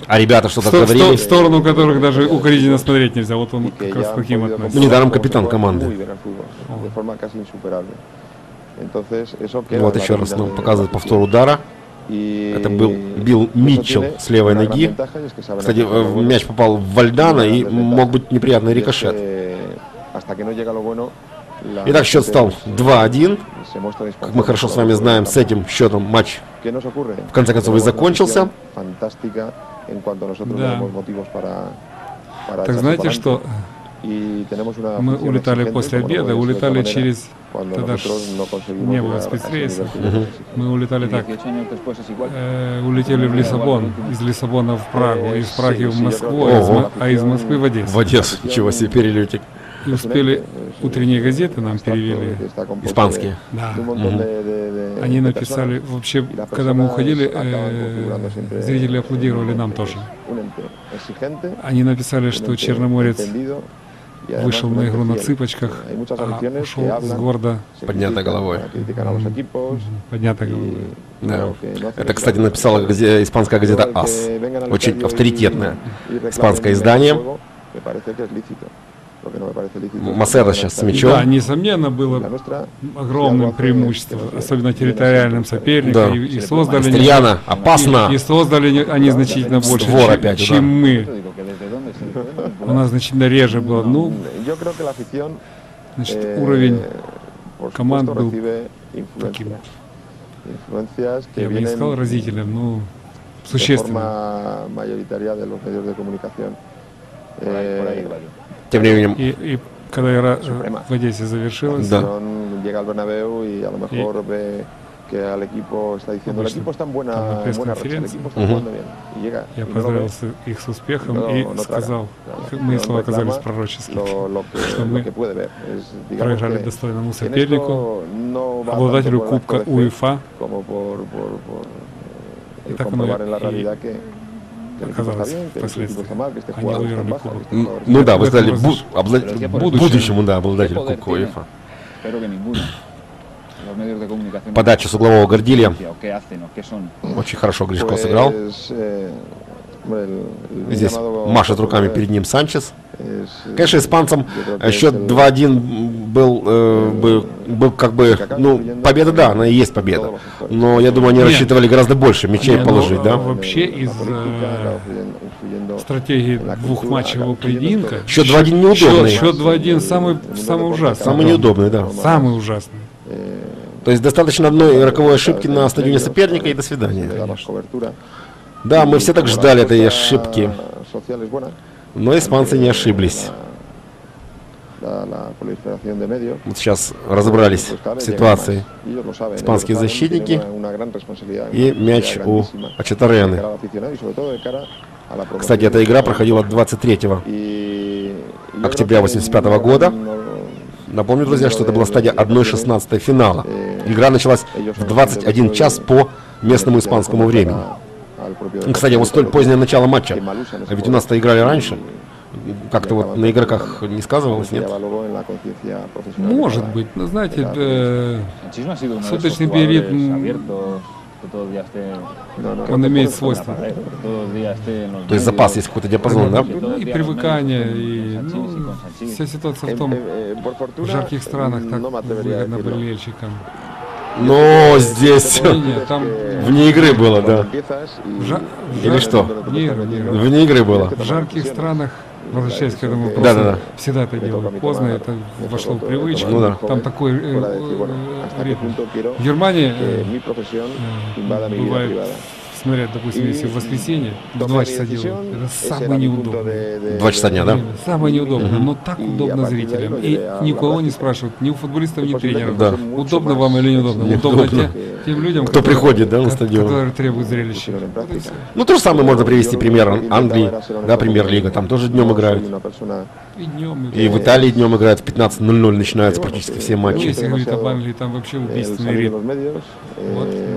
А ребята что-то говорили? в сторону которых даже укоризненно смотреть нельзя. Вот он как раз таким относится. Ну, недаром капитан команды. Ну, Вот еще раз нам показывает повтор удара. Это был Билл Митчелл с левой ноги. Кстати, э, мяч попал в Вальдана и мог быть неприятный рикошет. Итак, счет стал 2-1. se muestra Как мы хорошо с вами знаем, с этим счетом матч в конце концов и закончился. Да. Так знаете, что мы улетали после обеда, улетали через... Тогда не было necesitamos. Мы улетали так. 18 años después es igual. Э, улетели в Лиссабон, из Лиссабона в Прагу, из Праги в Москву, Ого. из а из Москвы в Одессу. В Одессу. Ничего себе перелетик. И успели утренние газеты нам перевели. Испанские. Да. de- Они написали, вообще, когда мы уходили, э, зрители аплодировали нам тоже. Они написали, что Черноморец вышел на игру на цыпочках, muchas а ушел с гордо, Поднятой головой. поднятой головой. Да. Это, кстати, написала газе- испанская газета АС. Очень авторитетное испанское издание. que сейчас с мячом. Да, несомненно, было огромным преимуществом, особенно территориальным соперником, Да. и, и создали... Стриана, опасно. И создали не- они значительно больше, Створ чем, опять, чем удар. мы. Yo digo que desde dónde se У нас значительно реже было. Ну, значит, eh, уровень команд был таким, я бы не сказал разительным, ну, de существенным. Eh. Тем временем, И, и когда игра э, Suprema. в Одессе завершилась, Да. Barcelona que al equipo está diciendo el equipo está en buena, en buena racha, el equipo está Мгм. jugando bien. Y llega я y no lo поздравил с- их с успехом no- и no сказал, Claro, мои no слова оказались пророческими. lo, lo que, Что мы. Es, Проиграли que достойному сопернику, no обладателю Кубка УЕФА. eh, el так оно и оказалось впоследствии. Они выиграли Кубок. ну да, вы сказали, бу- возраст- обладатель- Pero бу- ¿qué будущему, да, обладатель ¿Qué poder Кубка? УЕФА. Подача с углового Гордилья. Очень хорошо Гришко сыграл. eh, Здесь машет руками перед ним Санчес. eh, Конечно, испанцам э, счет el- 2-1 был, э, был, был как бы, ну, победа, да, она и есть победа. Но я думаю, они Нет. рассчитывали гораздо больше мячей Не, ну, положить, да? Вообще из э, стратегии двухматчевого поединка Счет 2-1 счет, неудобный. счет 2-1 самый, самый ужасный. Самый неудобный, да. Самый ужасный. То есть достаточно одной роковой ошибки на стадионе соперника и до свидания. Да, мы все так ждали этой ошибки, но испанцы не ошиблись. Вот сейчас разобрались в ситуации. Испанские защитники и мяч у Ачатарены. Кстати, эта игра проходила 23 октября 85 года. Напомню, друзья, что это была стадия 1-16 финала. Игра началась в 21 час по местному испанскому времени. Кстати, вот столь позднее начало матча. А ведь у нас-то играли раньше. Как-то вот на игроках не сказывалось, нет? Может быть, но знаете, э, Суточный jugadores период, м, abiertos, que todo el día esté он имеет los То есть запас есть какой-то диапазон, да? Ну, и привыкание, и ну, вся ситуация в том, в жарких странах так выгодно болельщикам. Но здесь Не, не, там вне игры было, да. жа- Или жар- что? Не, не, Вне игры было. в жарких странах, возвращаясь к этому вопросу, Да-да-да. всегда это делают поздно, это вошло в привычку. Ну да. Там такой э, э, ритм. В Германии э, э, бывает смотрят, допустим, если в воскресенье в 2 часа делают, это самое неудобное. Два часа дня, да? Самое неудобное, но так удобно зрителям. И никого не спрашивают, ни у футболистов, ни у тренеров. Да. Удобно вам или неудобно? Удобно Неудобно. те- тем людям, Кто которые- приходит, да, на стадион. Которые требуют зрелища. Вот. Ну, то же самое можно привести пример Ан- Англии, да, премьер-лига, там тоже днем играют. И днем, И в Италии днем играют в 15.00 начинаются практически все Ну, матчи. если говорить об Англии, там вообще убийственный ритм.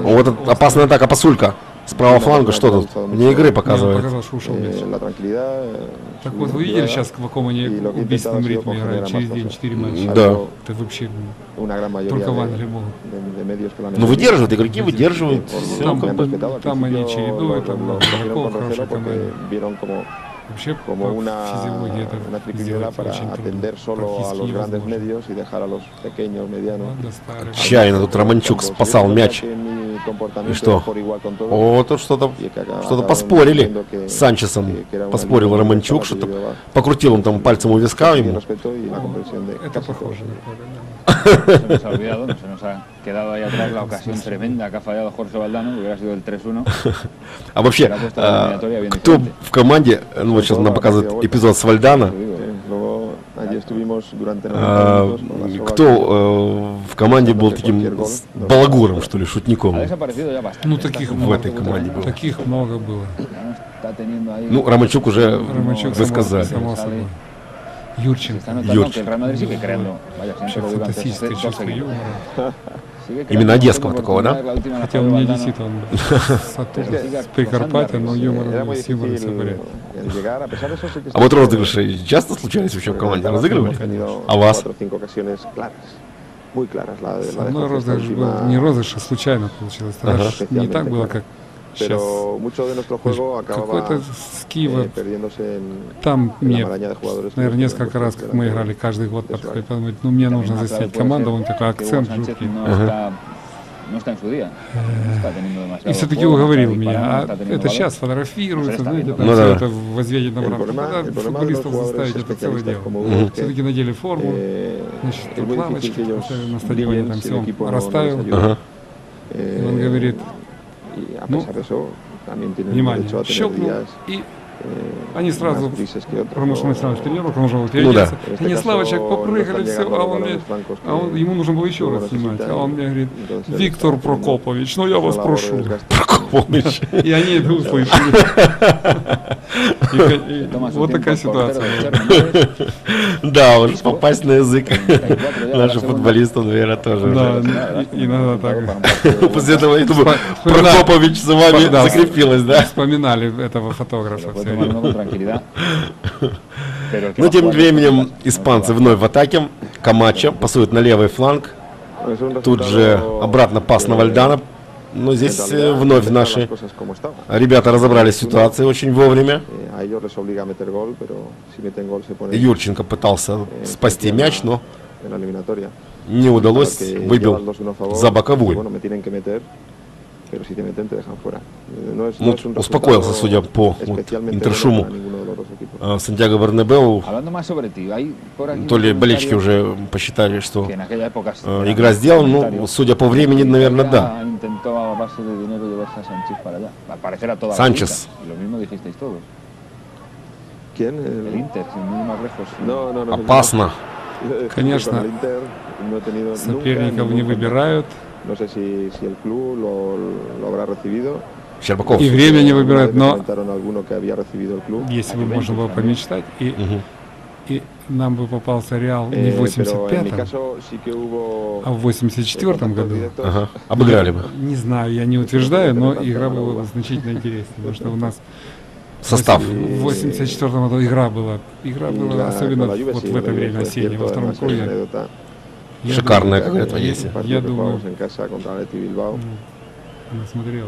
Вот это опасная атака Пасулька. С правого фланга что тут? Вне игры показывает. показалось, что ушел мяч. э, Так вот, вы видели сейчас, в каком они убийственном ритме играют? Через день 4 матча. Да. Это вообще Только в Англии могут. Ну, выдерживают, игроки выдерживают. Ну, Все там как бы... там они чередуют, там игроков хорошая команда. Como Вообще como una, una triquiñuela para atender solo a los grandes medios y dejar a los pequeños, medianos. Чайно тут Романчук спасал мяч. И что? О, тут что-то acabaron поспорили с Санчесом. Поспорил Романчук, что-то покрутил он там пальцем у виска ему. Это похоже на. Se nos ha olvidado, se nos ha quedado ahí atrás la ocasión tremenda que ha fallado Jorge Valdano, hubiera sido el 3-1. А вообще, а, кто в команде, ну вот сейчас нам показывает эпизод с Вальдана, Sí, luego allí estuvimos durante 90 а, minutos con la soga кто э, в команде был таким балагуром, что ли, шутником? Ну, таких в много. этой команде было. Таких много было. Ну, Романчук уже Романчук, вы само, сказали. само собой. Юрченко. Юрченко. Вообще фантастическое чувство юмора. Именно одесского такого, да? Хотя не Valdano. одессит, он с, Прикарпатья, но юмор с юмором que А вот розыгрыши часто случались вообще в команде? Разыгрывали? А вас? Со мной розыгрыш был не розыгрыш, а случайно получилось. Тогда Ага. ж не так было, как сейчас. Pero mucho de nuestro juego acababa Киева, eh, там мне, наверное, несколько раз, как мы играли каждый год, подходит, ну мне нужно заснять команду, он такой акцент жуткий. demasiado И все-таки уговорил меня, а это сейчас фотографируется, знаете, там Ну все да. это Когда problema de los футболистов заставить это целое дело. Все-таки надели форму, eh, значит, тут лавочки на стадионе, там все расставил. Ага. Eh, И он говорит, y a ну, pesar de eso, también tienen внимание, derecho a tener щелкнул, días и они сразу Потому что мы сразу в тренировку, нужно было Ну да. Они Славочек no попрыгали, все, а он мне, а он, ему нужно было еще раз снимать. А он мне говорит, Виктор Прокопович, ну я вас прошу. desgaste. Помнишь? И они это услышали. Вот такая ситуация. Да, уж попасть на язык 34 ya наших футболистов, наверное, тоже. Да, уже. и- иногда так. После этого, я думаю. Прокопович за вами Да. закрепилась, да? Вспоминали этого фотографа Но a тем временем no испанцы вновь в атаке. Камача пасует на левый фланг. Тут же обратно пас на Вальдана. Но здесь э, вновь наши ребята разобрались с ситуацией очень вовремя. Eh, Юрченко пытался спасти мяч, но не удалось. Выбил 2-1 a favor, за боковую. Bueno, me tienen que meter, pero si te meten te dejan fuera. Eh, No es, Ну, no es un успокоился, судя по вот интершуму. А, Сантьяго aquí то ли болельщики уже посчитали, что э, игра сделана. Ну, comentario. судя по времени, наверное, да. No. Опасно. Конечно. Соперников не выбирают. No sé si, si el club lo, lo habrá recibido. Щербаков. И время не выбирают, me но если бы можно было помечтать, и, и нам бы попался Реал Eh, не в pero en mi 85-м, caso sí que hubo а в 84 contactos году. Ага. Обыграли бы. Не знаю, я не утверждаю, но игра была бы значительно интереснее, потому что у нас Состав. в 84 году игра была, игра была особенно вот в это время осеннее, во втором круге. Я Шикарная какая-то есть. Я думаю.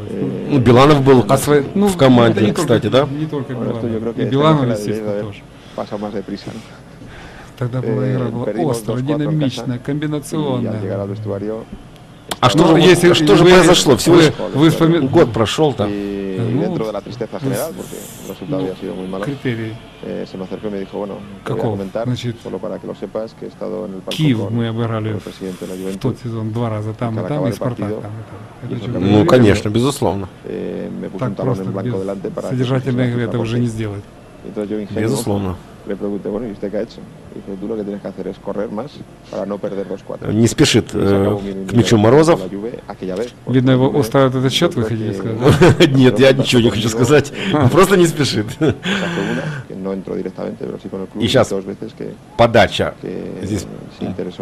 Eh, Ну, Биланов был А свои- ну, в команде, не кстати, только, да? Не только Биланов. И Биланов, естественно, тоже. Тогда была Eh, игра была острая, 2-4 en динамичная, комбинационная. А что Ну, же, если- что же вы- произошло? Всего вы- вы вспоми- год прошел там. Ну, Критерии. eh, se me acercó y me dijo, bueno, te voy a Каков? comentar, Значит, solo para que lo sepas, que he estado en el palco Киев con, мы обыграли el presidente de la в тот сезон два раза там, и там, и Спартак там, и там. Это Ну, конечно, безусловно. Eh, me puso Так un talón просто en blanco delante para игры hiciera это уже не сделать. Entonces yo ingenuo Безусловно. le pregunté, bueno, ¿y usted qué ha hecho? Y dice, tú lo que tienes que hacer es correr más para no perder 2-4. Не спешит э, к мячу Морозов. Видно, его устраивает этот счет, вы хотите сказать? Нет, я ничего не хочу сказать. Просто не спешит. Y сейчас Подача. Здесь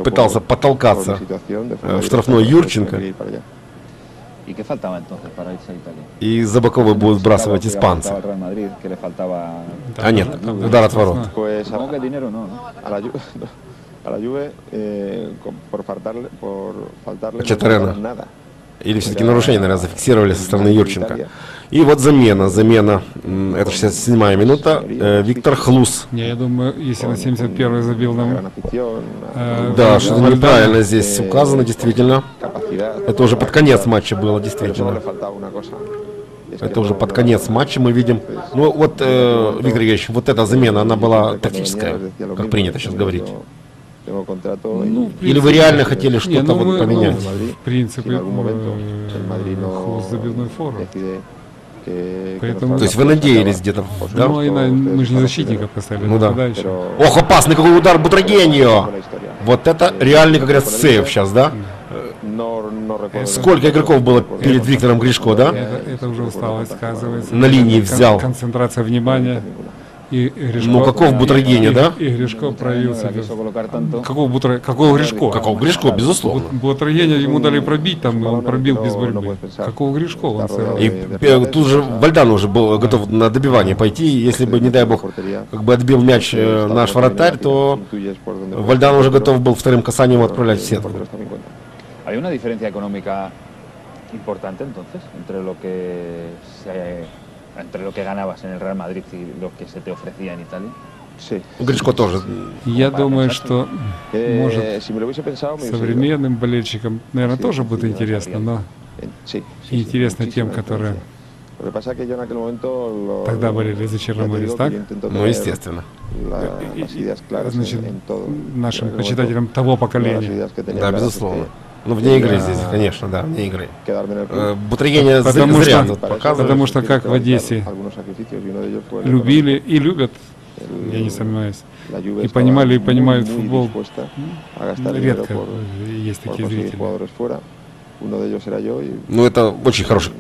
пытался потолкаться э, в штрафной Юрченко. para ir para allá. ¿Y qué faltaba entonces para irse a Italia? И за боковой будут сбрасывать faltaba... А нет, удар от ворот. Pues Supongo que dinero no, a la Juve, a la Juve eh, por faltarle, por faltarle no nada. Или все-таки нарушение, наверное, зафиксировали со стороны Юрченко. И вот замена, замена, это 67-я минута, э, Виктор Хлус. Не, я думаю, если на 71 забил нам Э, Да, что-то неправильно здесь указано, действительно. Это уже под конец матча было, действительно. Это уже под конец матча мы видим. Ну вот, э, Виктор Евгеньевич, вот эта замена, она была тактическая, как принято сейчас говорить. Ну, y- Или вы реально хотели что-то ну вот мы, поменять? ну, в принципе, э, Хлост decide que, que Поэтому- То есть вы надеялись где-то, да? Ну, и на- мы же не защитника поставили, Ну да. pero Ох, опасный какой удар historia. Вот это реальный, как говорят, сейв сейчас, да? Сколько игроков было перед Виктором Гришко, да? Это, это уже усталость сказывается. На линии взял. Концентрация внимания. И Гришко, Ну, каков Бутрагеня, и- да? И Гришко проявил La себя. quiso colocar tanto. Какого, Бутра... Какого Гришко? Какого Гришко, безусловно. Бутрагеня ему дали пробить, там он пробил без борьбы. Какого Гришко он сыграл? И э, тут же Вальдан уже был готов на добивание пойти. Если бы, не дай бог, как бы отбил мяч э, наш вратарь, то Вальдан уже готов был вторым касанием отправлять в сетку. Una diferencia económica importante entonces entre lo que se, entre lo que ganabas en el Real Madrid y lo que se te ofrecía en Italia. Sí. Гришко тоже. Я думаю, что Eh, может si me lo hubiese pensado, me hubiese ido. современным болельщикам, наверное, тоже будет интересно, но Eh, интересно тем, которые Тогда болели за Черноморец, так? Ну, естественно. значит, нашим почитателям того поколения. Да, безусловно. Ну, вне игры Да. здесь, конечно, да, вне игры. Э, Бутрагеня зря Потому зря что- потому что как в Одессе Любили и любят, я не сомневаюсь. и понимали, и понимают футбол. Редко есть такие зрители. Ну, это очень хороший,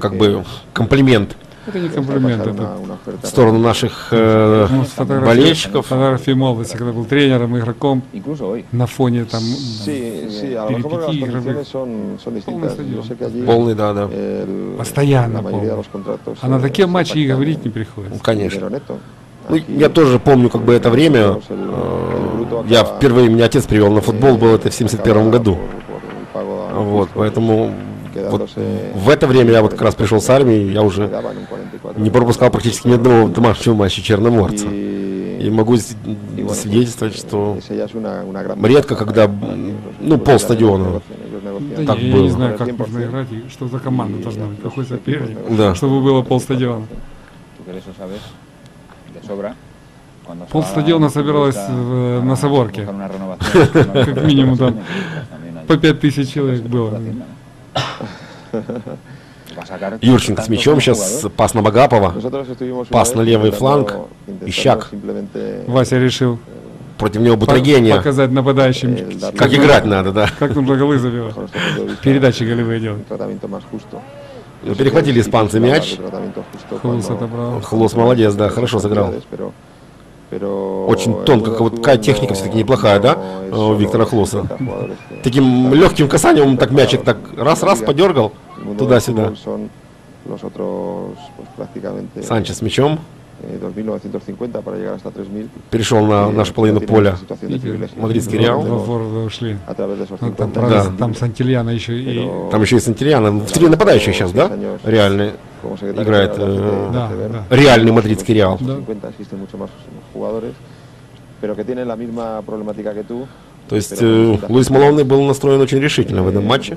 как бы, комплимент Это не комплимент, это в сторону наших э, ну, болельщиков. Фотографии молодости, когда был тренером, игроком, на фоне там перипетий игровых. son distintas. Полный да, да. el- Постоянно полный. А на такие se матчи и говорить не Ну, приходится. конечно. dinero neto. Ну, я тоже помню как бы это время. Э, Я впервые меня отец привел на футбол, eh, был это в 71 acaba году. Вот, поэтому вот quedándose- в это время я вот как раз пришел с армии, я уже quedaban un 44. не пропускал практически ни одного домашнего матча Черноморца. И могу свидетельствовать, что редко, когда, ну, ellos negocian. Да Так я было. не знаю, как 100%. можно играть и что за команда должна быть, какой соперник, Да. чтобы было se Полстадиона va a- собиралось в- на Соборке. Как минимум там По пять тысяч человек было. Юрченко с мячом сейчас, пас на Багапова Пас на левый фланг, Ищак. Вася решил против него Бутрагения. показать нападающим, darle Как играть надо, да. как нужно голы забивать. vista, Передачи голевые делать. Ну, перехватили испанцы мяч. Хлус отобрал. Хлус молодец, да, хорошо сыграл. Очень тонко, вот такая техника все-таки неплохая, да, у Виктора Хлуса. Таким легким касанием он так мячик так раз-раз подергал туда-сюда. Санчес мячом 2.950 para llegar hasta 3.000. перешел на eh, нашу половину поля. Мадридский Реал. Форварда ушли. Там, 50 правда, Да. там Сантильяна еще и... Там еще и Сантильяна. В три нападающих сейчас, да? Реальный. играет, э, Да, да. Реальный мадридский Реал. Да. 50 existen muchos más jugadores, pero que tienen la misma problemática que tú. То есть э, Луис Малоне был настроен очень решительно в Eh, этом матче.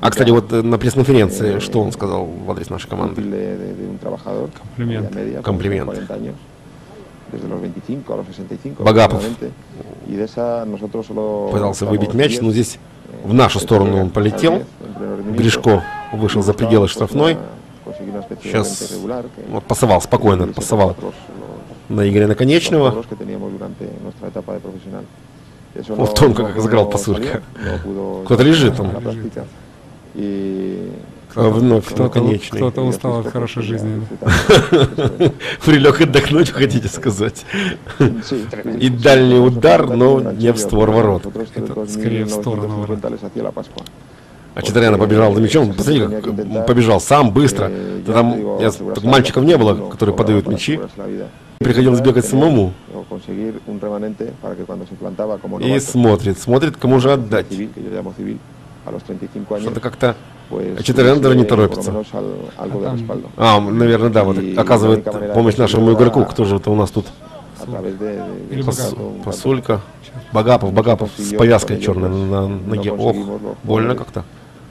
А, кстати, вот э, на пресс-конференции, что он сказал в адрес нашей команды? Комплимент. Комплимент. 40 años, desde los 25 a los 65. Багапов. aproximadamente, Y de esa nosotros solo Пытался выбить мяч, 10, но здесь eh, в нашу сторону он полетел. al 10, en primeros minutos. Гришко вышел за пределы штрафной. Сейчас que- вот пасовал, спокойно пасовал на Игоря Наконечного. Вот тонко, как сыграл Пасулька. Кто-то лежит там. И А вновь Кто-то- Наконечный. кто-то устал от хорошей жизни. Прилег отдохнуть, хотите сказать. И дальний удар, но не в створ ворот. Это скорее в сторону ворот. А Читаряна побежал за мячом. Посмотрите, как побежал сам, быстро. Да там я, мальчиков не было, которые подают мячи. Приходилось бегать самому. И смотрит, смотрит, кому же отдать. Что-то как-то А Читарян даже не торопится. А, наверное, да, вот оказывает помощь нашему игроку, кто же это у нас тут Пос-. Посулька. Багапов, Багапов с повязкой черной на ноге. Ох, больно как-то.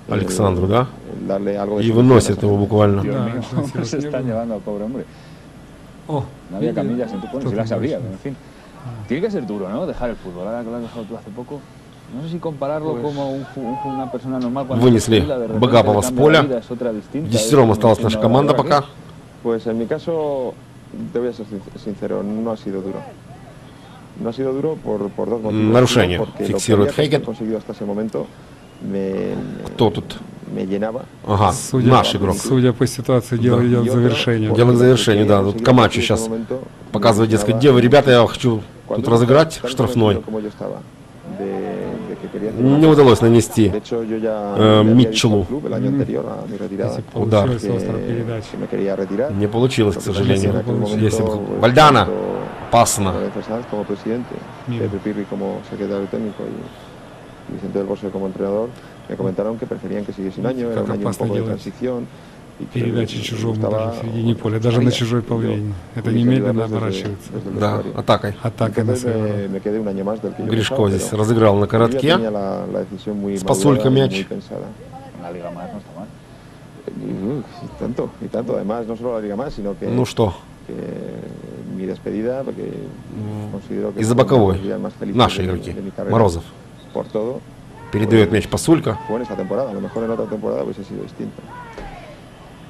Александру, да? И выносит его буквально. О, No había видели? camillas en tu pueblo, si las habría, pero en fin. Tiene que ser duro, ¿no? Dejar el fútbol. Ahora que lo has dejado tú hace poco. No sé si compararlo como un, fu- un fu- una persona normal. cuando Вынесли Багапова с поля. десятером осталась наша команда пока. aquí. Pues en mi caso, te voy a ser sin- sincero, no ha sido duro. No ha sido duro por, por dos motivos. Нарушение Uno, фиксирует Хейген. Кто тут? Ага, Судя, наш игрок. судя по ситуации, дело Да. идет к завершению. Дело к завершению, да. Тут ese сейчас Показывает, девы, de- ребята, я хочу тут разыграть штрафной. Не удалось нанести Eh, dicho Митчеллу. Удар. Не получилось, к сожалению. Если бы... Вальдана! Опасно. Vicente del Bosque como entrenador, me comentaron que preferían que siguiese un año, era un año un poco de transición. Передачи чужому даже в середине поля, даже на чужой половине. Это немедленно оборачивается. Да, атакой. Атака на своего. Гришко здесь разыграл на коротке. С y мяч. Ну что, из-за боковой. Наши игроки. Морозов. Передает мяч Пасулька.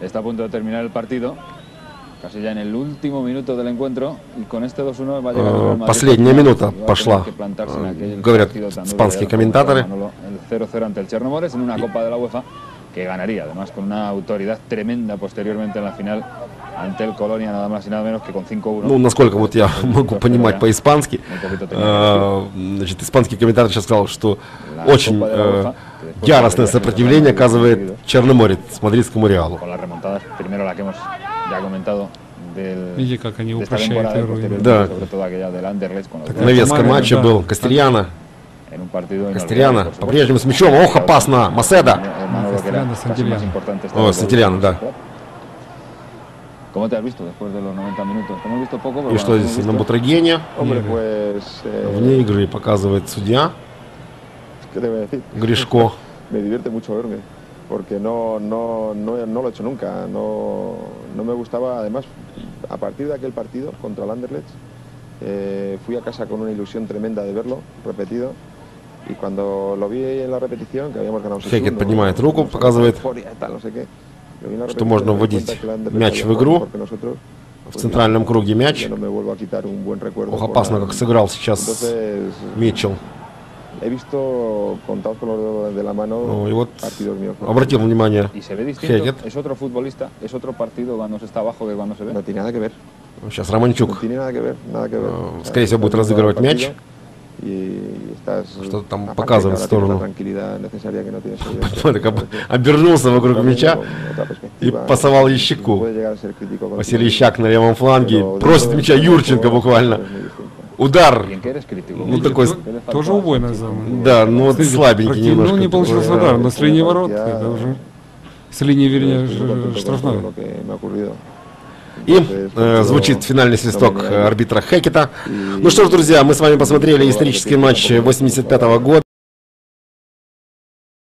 Está a punto de terminar el partido. Casi ya en el último minuto del encuentro. Y con este 2-1 va a llegar Э, Madrid Последняя минута пошла. Э, Говорят испанские комментаторы. El 0-0 ante el Chernomores en una Copa de la UEFA que ganaría, además con una autoridad tremenda posteriormente en la final ante el Colonia, nada más y nada menos que con 5-1. Ну, насколько вот я могу понимать по-испански, э, значит, испанский комментатор сейчас сказал, что очень э, яростное сопротивление оказывает. Черноморец Мадридскому Реалу. Видите, как они упрощают игру. Да. Так Навеска матча был Кастерьяна. en un partido inolvidable, Кастерьяна por supuesto. по-прежнему с мячом. Ох, опасно! Маседа! Eh, Manolo, que era Кастерьяна, casi Сантильяно. más importante este О, gol. Сантильяно, да. ¿Cómo te has visto después de los 90 minutos? Te hemos visto poco, pero И что cuando te здесь hemos на visto, Бутрагене? Hombre, Mira. pues. eh, Вне игры показывает судья ¿Qué te voy a decir? Гришко. Me divierte mucho verme, porque no, no, no, no lo he hecho nunca. No, no me gustaba, además, a partir de aquel partido contra el Anderlecht, eh, fui a casa con una ilusión tremenda de verlo, repetido. Y cuando lo vi en la repetición, que habíamos ganado Хейгет 6-1, поднимает руку, показывает, что можно вводить мяч в игру. В центральном круге мяч. Ох, опасно, как сыграл сейчас Митчелл. Ну, и вот обратил внимание ver. Сейчас Романчук. Ah, скорее всего, будет разыгрывать мяч. Y estás Что-то там aparte показывает в сторону. no обернулся вокруг мяча и пасовал Ящику. Василий Ищак на левом фланге. Просит мяча Юрченко буквально. Удар. Ну, Видите, такой то- ¿Qué le faltó тоже Санчесу? зона. Да, ну вот слабенький немножко. Ну, не получился удар, но с линии ворот, Я- это уже... С линии, вернее, штрафной. И э, звучит финальный свисток арбитра Хекета. Ну что ж, друзья, мы с вами посмотрели исторический матч 85 года.